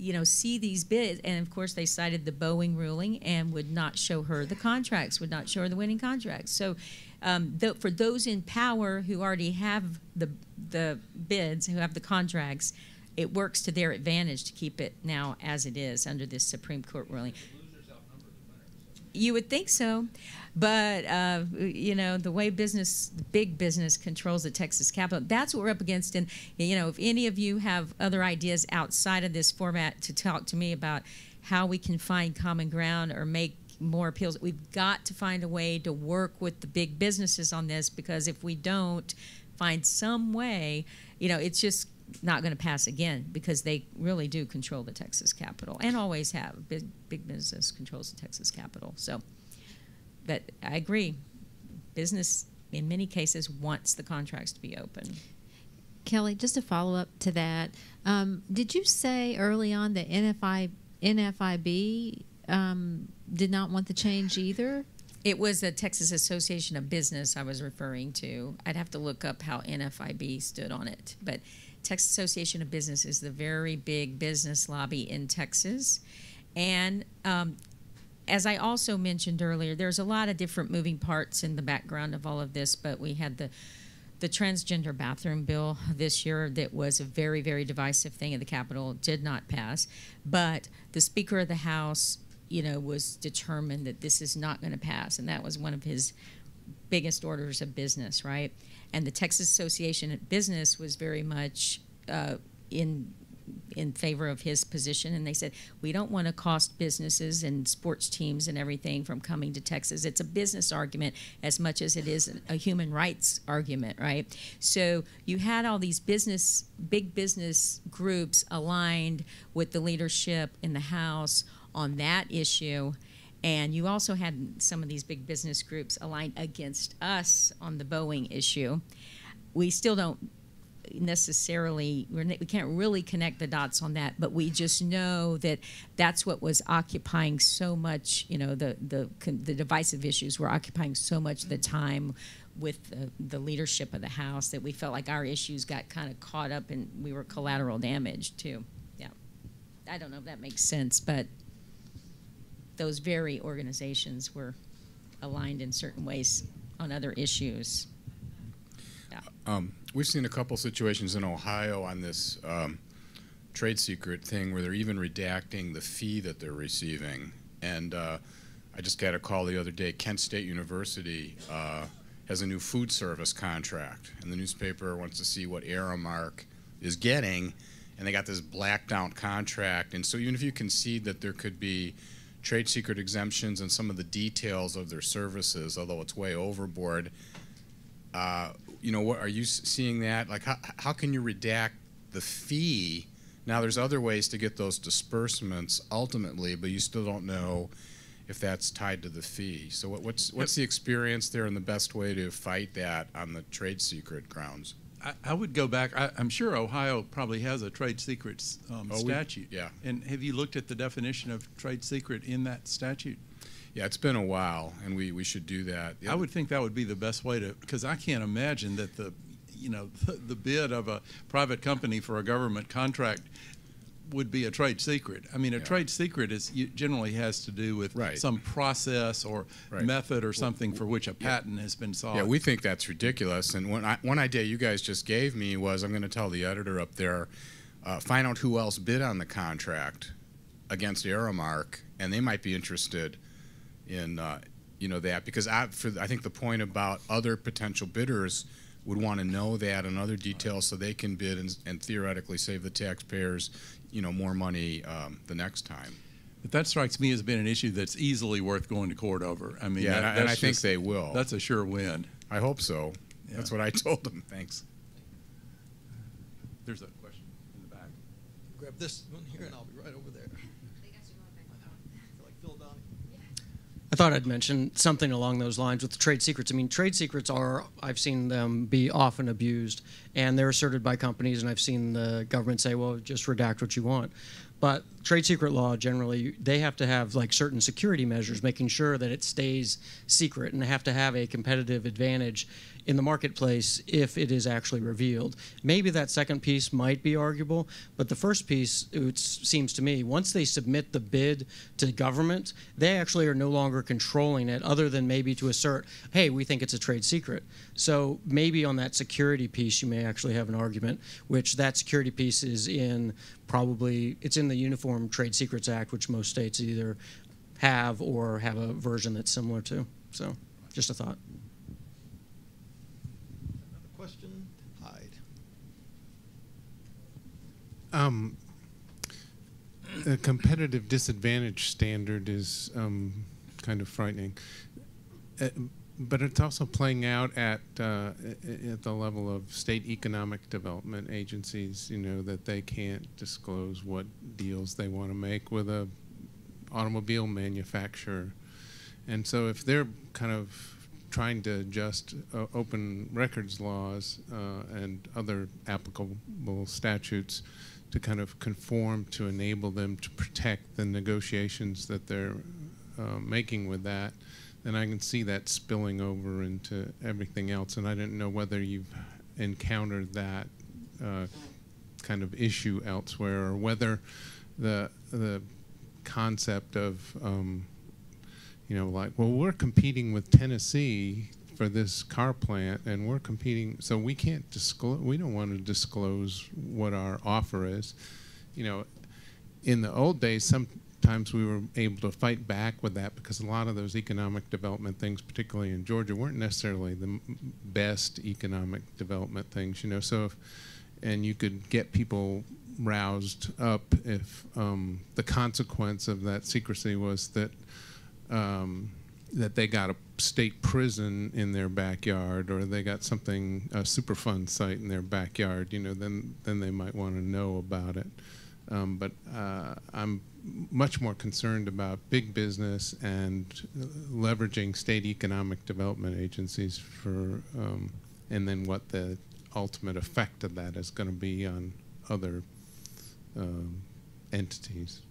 you know, see these bids, and of course they cited the Boeing ruling and would not show her the contracts, would not show her the winning contracts. So, um, th- for those in power who already have the the bids, who have the contracts, it works to their advantage to keep it now as it is under this Supreme Court ruling. You would think so, but uh, you know the way business, big business, controls the Texas Capitol. That's what we're up against. And you know, if any of you have other ideas outside of this format to talk to me about how we can find common ground or make more appeals, we've got to find a way to work with the big businesses on this because if we don't find some way, you know, it's just not going to pass again because they really do control the Texas Capitol and always have. Big big business controls the Texas Capitol. So, but I agree, business in many cases wants the contracts to be open. Kelley, just a follow up to that. Um, did you say early on that NFI, NFIB um, did not want the change either? It was the Texas Association of Business I was referring to. I'd have to look up how NFIB stood on it, but Texas Association of Business is the very big business lobby in Texas, and um, as I also mentioned earlier, there's a lot of different moving parts in the background of all of this, but we had the the transgender bathroom bill this year that was a very, very divisive thing at the Capitol did not pass. But the Speaker of the House, you know, was determined that this is not going to pass, and that was one of his biggest orders of business, right? And the Texas Association of Business was very much uh, in in favor of his position, and they said we don't want to cost businesses and sports teams and everything from coming to Texas. It's a business argument as much as it is a human rights argument, right? So you had all these business, big business groups aligned with the leadership in the House on that issue. And you also had some of these big business groups aligned against us on the Boeing issue. We still don't necessarily we can't really connect the dots on that but we just know that that's what was occupying so much you know the the the divisive issues were occupying so much of the time with the, the leadership of the house that we felt like our issues got kind of caught up and we were collateral damage too. Yeah. I don't know if that makes sense but those very organizations were aligned in certain ways on other issues. Yeah. Um, we've seen a couple situations in Ohio on this um, trade secret thing where they're even redacting the fee that they're receiving. And uh, I just got a call the other day. Kent State University uh, has a new food service contract, and the newspaper wants to see what Aramark is getting, and they got this blacked out contract. And so even if you concede that there could be trade secret exemptions and some of the details of their services, although it's way overboard, uh, you know, what, are you seeing that? Like, how, how can you redact the fee? Now, there's other ways to get those disbursements ultimately, but you still don't know if that's tied to the fee. So, what, what's what's the experience there, and the best way to fight that on the trade secret grounds? I, I would go back. I, am sure Ohio probably has a trade secrets um, oh, statute. We, yeah. And have you looked at the definition of trade secret in that statute? Yeah, it's been a while, and we, we should do that. I would think that would be the best way to, because I can't imagine that the, you know, the, the bid of a private company for a government contract would be a trade secret. I mean, a Yeah. trade secret is generally has to do with Right. some process or Right. method or something for which a patent has been sought. Yeah, we think that's ridiculous. And one, I, one idea you guys just gave me was I'm going to tell the editor up there, uh, find out who else bid on the contract against Aramark, and they might be interested in uh, you know that because I, for, I think the point about other potential bidders would want to know that and other details so they can bid and, and theoretically save the taxpayers you know more money um, the next time. But that strikes me as being an issue that's easily worth going to court over. I mean, Yeah, that- and I- and that's I think just- they will. That's a sure win. I hope so. Yeah. That's what I told them. Thanks. There's a question in the back. Grab this one here, and I'll be right over there. I thought I'd mention something along those lines with trade secrets. I mean, trade secrets are, I've seen them be often abused, and they're asserted by companies, and I've seen the government say, well, just redact what you want. But trade secret law, generally, they have to have like certain security measures, making sure that it stays secret, and have to have a competitive advantage in the marketplace if it is actually revealed. Maybe that second piece might be arguable, but the first piece, it seems to me, once they submit the bid to government, they actually are no longer controlling it, other than maybe to assert, hey, we think it's a trade secret. So maybe on that security piece, you may actually have an argument, which that security piece is in probably, it's in the Uniform Trade Secrets Act, which most states either have or have a version that's similar to. So just a thought. Another question? Hyde. Um, a competitive disadvantage standard is um, kind of frightening, uh, but it's also playing out at uh, at the level of state economic development agencies. You know that they can't disclose what deals they want to make with a automobile manufacturer, and so if they're kind of trying to adjust uh, open records laws uh, and other applicable statutes to kind of conform to enable them to protect the negotiations that they're uh, making with that, then I can see that spilling over into everything else. And I didn't know whether you've encountered that uh, kind of issue elsewhere or whether the the concept of um, you know, like, well, we're competing with Tennessee for this car plant, and we're competing. So we can't disclose. We don't want to disclose what our offer is. You know, in the old days, sometimes we were able to fight back with that because a lot of those economic development things, particularly in Georgia, weren't necessarily the best economic development things. You know, so if and you could get people roused up if um, the consequence of that secrecy was that um, that they got a state prison in their backyard or they got something a superfund site in their backyard you know then then they might want to know about it um, but uh, I'm much more concerned about big business and leveraging state economic development agencies for um, and then what the ultimate effect of that is going to be on other um, entities.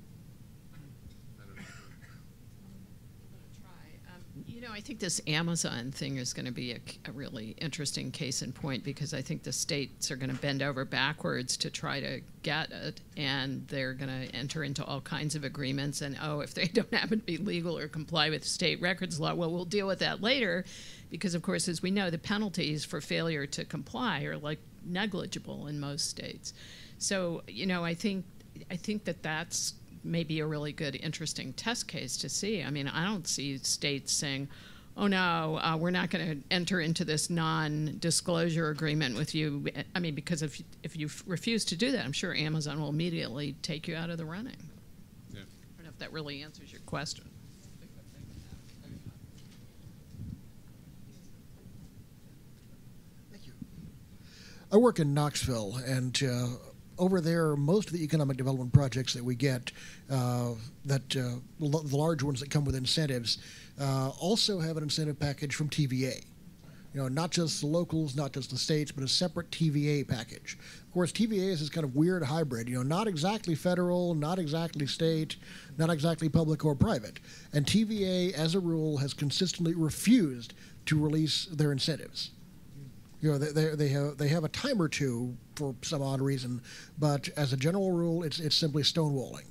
You know, I think this Amazon thing is going to be a, a, really interesting case in point because I think the states are going to bend over backwards to try to get it, and they're going to enter into all kinds of agreements. And oh, if they don't happen to be legal or comply with state records law, well, we'll deal with that later, because of course, as we know, the penalties for failure to comply are like negligible in most states. So, you know, I think I think that that's maybe a really good, interesting test case to see. I mean, I don't see states saying, "Oh no, uh, we're not going to enter into this non-disclosure agreement with you." I mean, because if if you refuse to do that, I'm sure Amazon will immediately take you out of the running. Yeah. I don't know if that really answers your question. Thank you. I work in Knoxville, and uh, over there, most of the economic development projects that we get, uh, that uh, the large ones that come with incentives, uh, also have an incentive package from TVA. You know, not just the locals, not just the states, but a separate TVA package. Of course, TVA is this kind of weird hybrid. You know, not exactly federal, not exactly state, not exactly public or private. And TVA, as a rule, has consistently refused to release their incentives. You know, they, they, they, have, they have a time or two for some odd reason, but as a general rule, it's, it's simply stonewalling.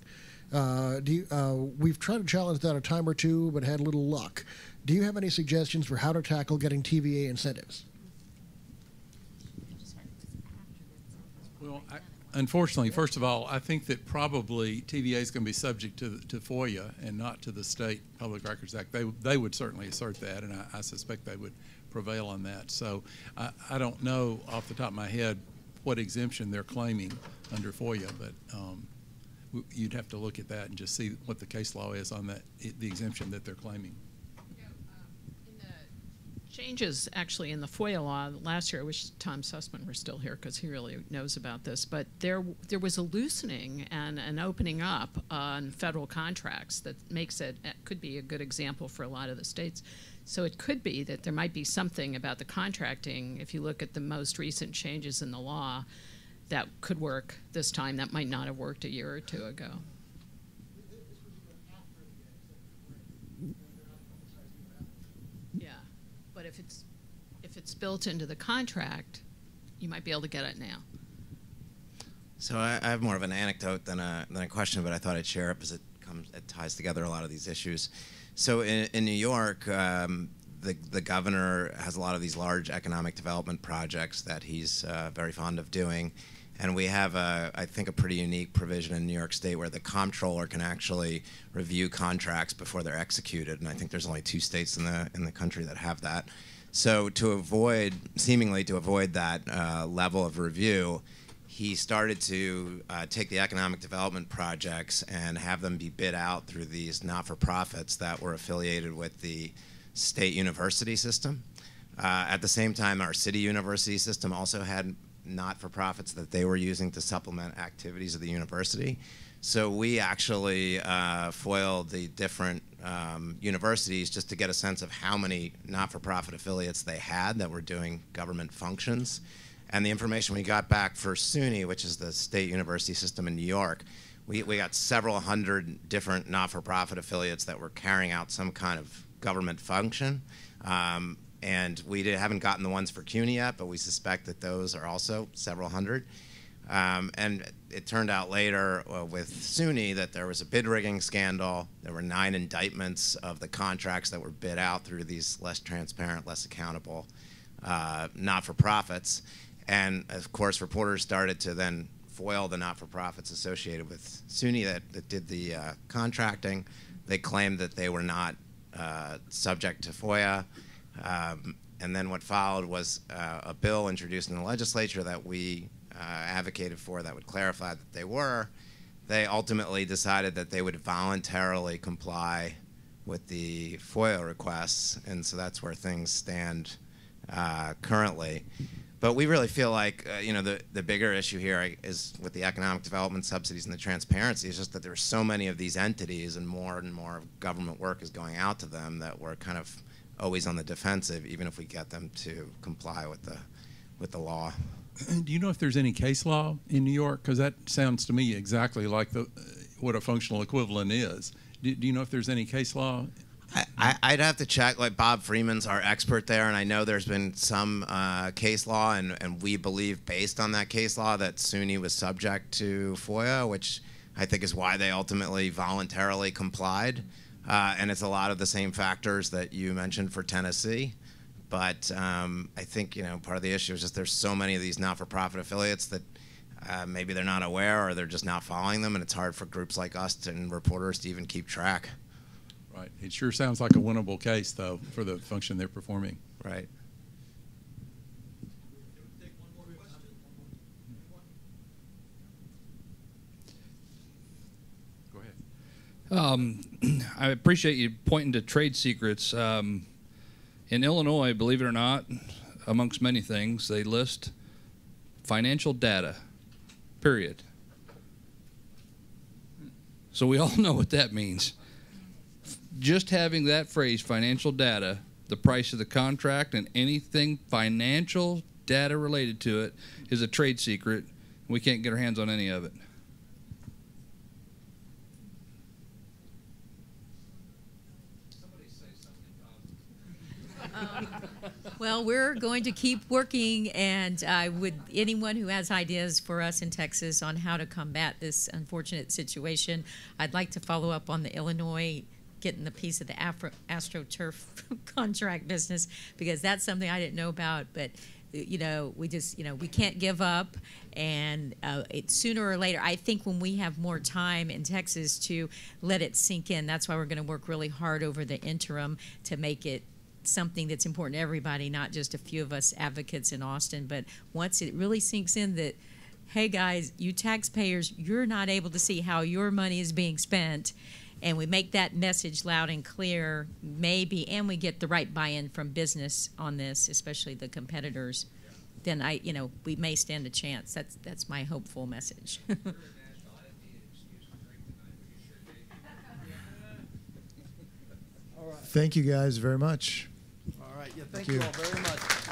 Uh, you, uh, we've tried to challenge that a time or two, but had little luck. Do you have any suggestions for how to tackle getting TVA incentives? Well, I, unfortunately, first of all, I think that probably TVA is going to be subject to, to FOIA and not to the State Public Records Act. They, they would certainly assert that, and I, I suspect they would prevail on that. So I, I don't know off the top of my head what exemption they're claiming under FOIA, but um, you'd have to look at that and just see what the case law is on that the exemption that they're claiming. changes actually in the FOIA law last year. I wish Tom Susman were still here because he really knows about this. But there, there was a loosening and an opening up on federal contracts that makes it, it could be a good example for a lot of the states so it could be that there might be something about the contracting, if you look at the most recent changes in the law, that could work this time that might not have worked a year or two ago. Yeah, but if it's if it's built into the contract, you might be able to get it now. So I, I have more of an anecdote than a than a question, but I thought I'd share it because it comes it ties together a lot of these issues. So in, in New York, um, the, the governor has a lot of these large economic development projects that he's uh, very fond of doing. And we have, a, I think, a pretty unique provision in New York State where the comptroller can actually review contracts before they're executed. And I think there's only two states in the in the country that have that. So to avoid, seemingly to avoid that uh, level of review, he started to uh, take the economic development projects and have them be bid out through these not-for-profits that were affiliated with the state university system. Uh, at the same time, our city university system also had not-for-profits that they were using to supplement activities of the university. So we actually uh, foiled the different um, universities just to get a sense of how many not-for-profit affiliates they had that were doing government functions. And the information we got back for SUNY, which is the state university system in New York, we, we got several hundred different not-for-profit affiliates that were carrying out some kind of government function. Um, and we did, haven't gotten the ones for CUNY yet, but we suspect that those are also several hundred. Um, and it turned out later uh, with SUNY that there was a bid rigging scandal. There were nine indictments of the contracts that were bid out through these less transparent, less accountable uh, not for profits. And of course, reporters started to then foil the not for profits associated with SUNY that, that did the uh, contracting. They claimed that they were not uh, subject to FOIA. Um, and then what followed was uh, a bill introduced in the legislature that we uh, advocated for that would clarify that they were. They ultimately decided that they would voluntarily comply with the FOIA requests, and so that's where things stand uh, currently. But we really feel like uh, you know the the bigger issue here is with the economic development subsidies and the transparency. Is just that there are so many of these entities, and more and more of government work is going out to them that we're kind of always on the defensive, even if we get them to comply with the with the law. Do you know if there's any case law in New York? Because that sounds to me exactly like the what a functional equivalent is. Do, do you know if there's any case law I, would have to check. Like Bob Freeman's our expert there, and I know there's been some uh, case law, and, and we believe, based on that case law, that SUNY was subject to FOIA, which I think is why they ultimately voluntarily complied. Uh, and it's a lot of the same factors that you mentioned for Tennessee. But um, I think you know part of the issue is just there's so many of these not-for-profit affiliates that uh, maybe they're not aware or they're just not following them, and it's hard for groups like us and reporters to even keep track. Right. It sure sounds like a winnable case, though, for the function they're performing. Right. Go ahead. Um, I appreciate you pointing to trade secrets. Um, in Illinois, believe it or not, amongst many things, they list financial data, period. So we all know what that means just having that phrase, financial data, the price of the contract, and anything financial data related to it is a trade secret. We can't get our hands on any of it. Um, well, we're going to keep working, and uh, would anyone who has ideas for us in Texas on how to combat this unfortunate situation, I'd like to follow up on the Illinois getting the piece of the Afro, AstroTurf contract business because that's something I didn't know about. But you know, we just you know we can't give up, and uh, it, sooner or later, I think when we have more time in Texas to let it sink in, that's why we're going to work really hard over the interim to make it something that's important to everybody, not just a few of us advocates in Austin. But once it really sinks in that hey guys, you taxpayers, you're not able to see how your money is being spent and we make that message loud and clear, maybe, and we get the right buy-in from business on this, especially the competitors, then I, you know, we may stand a chance. That's that's my hopeful message. Thank you guys very much. All right. Yeah, thank, Thank you you. all very much.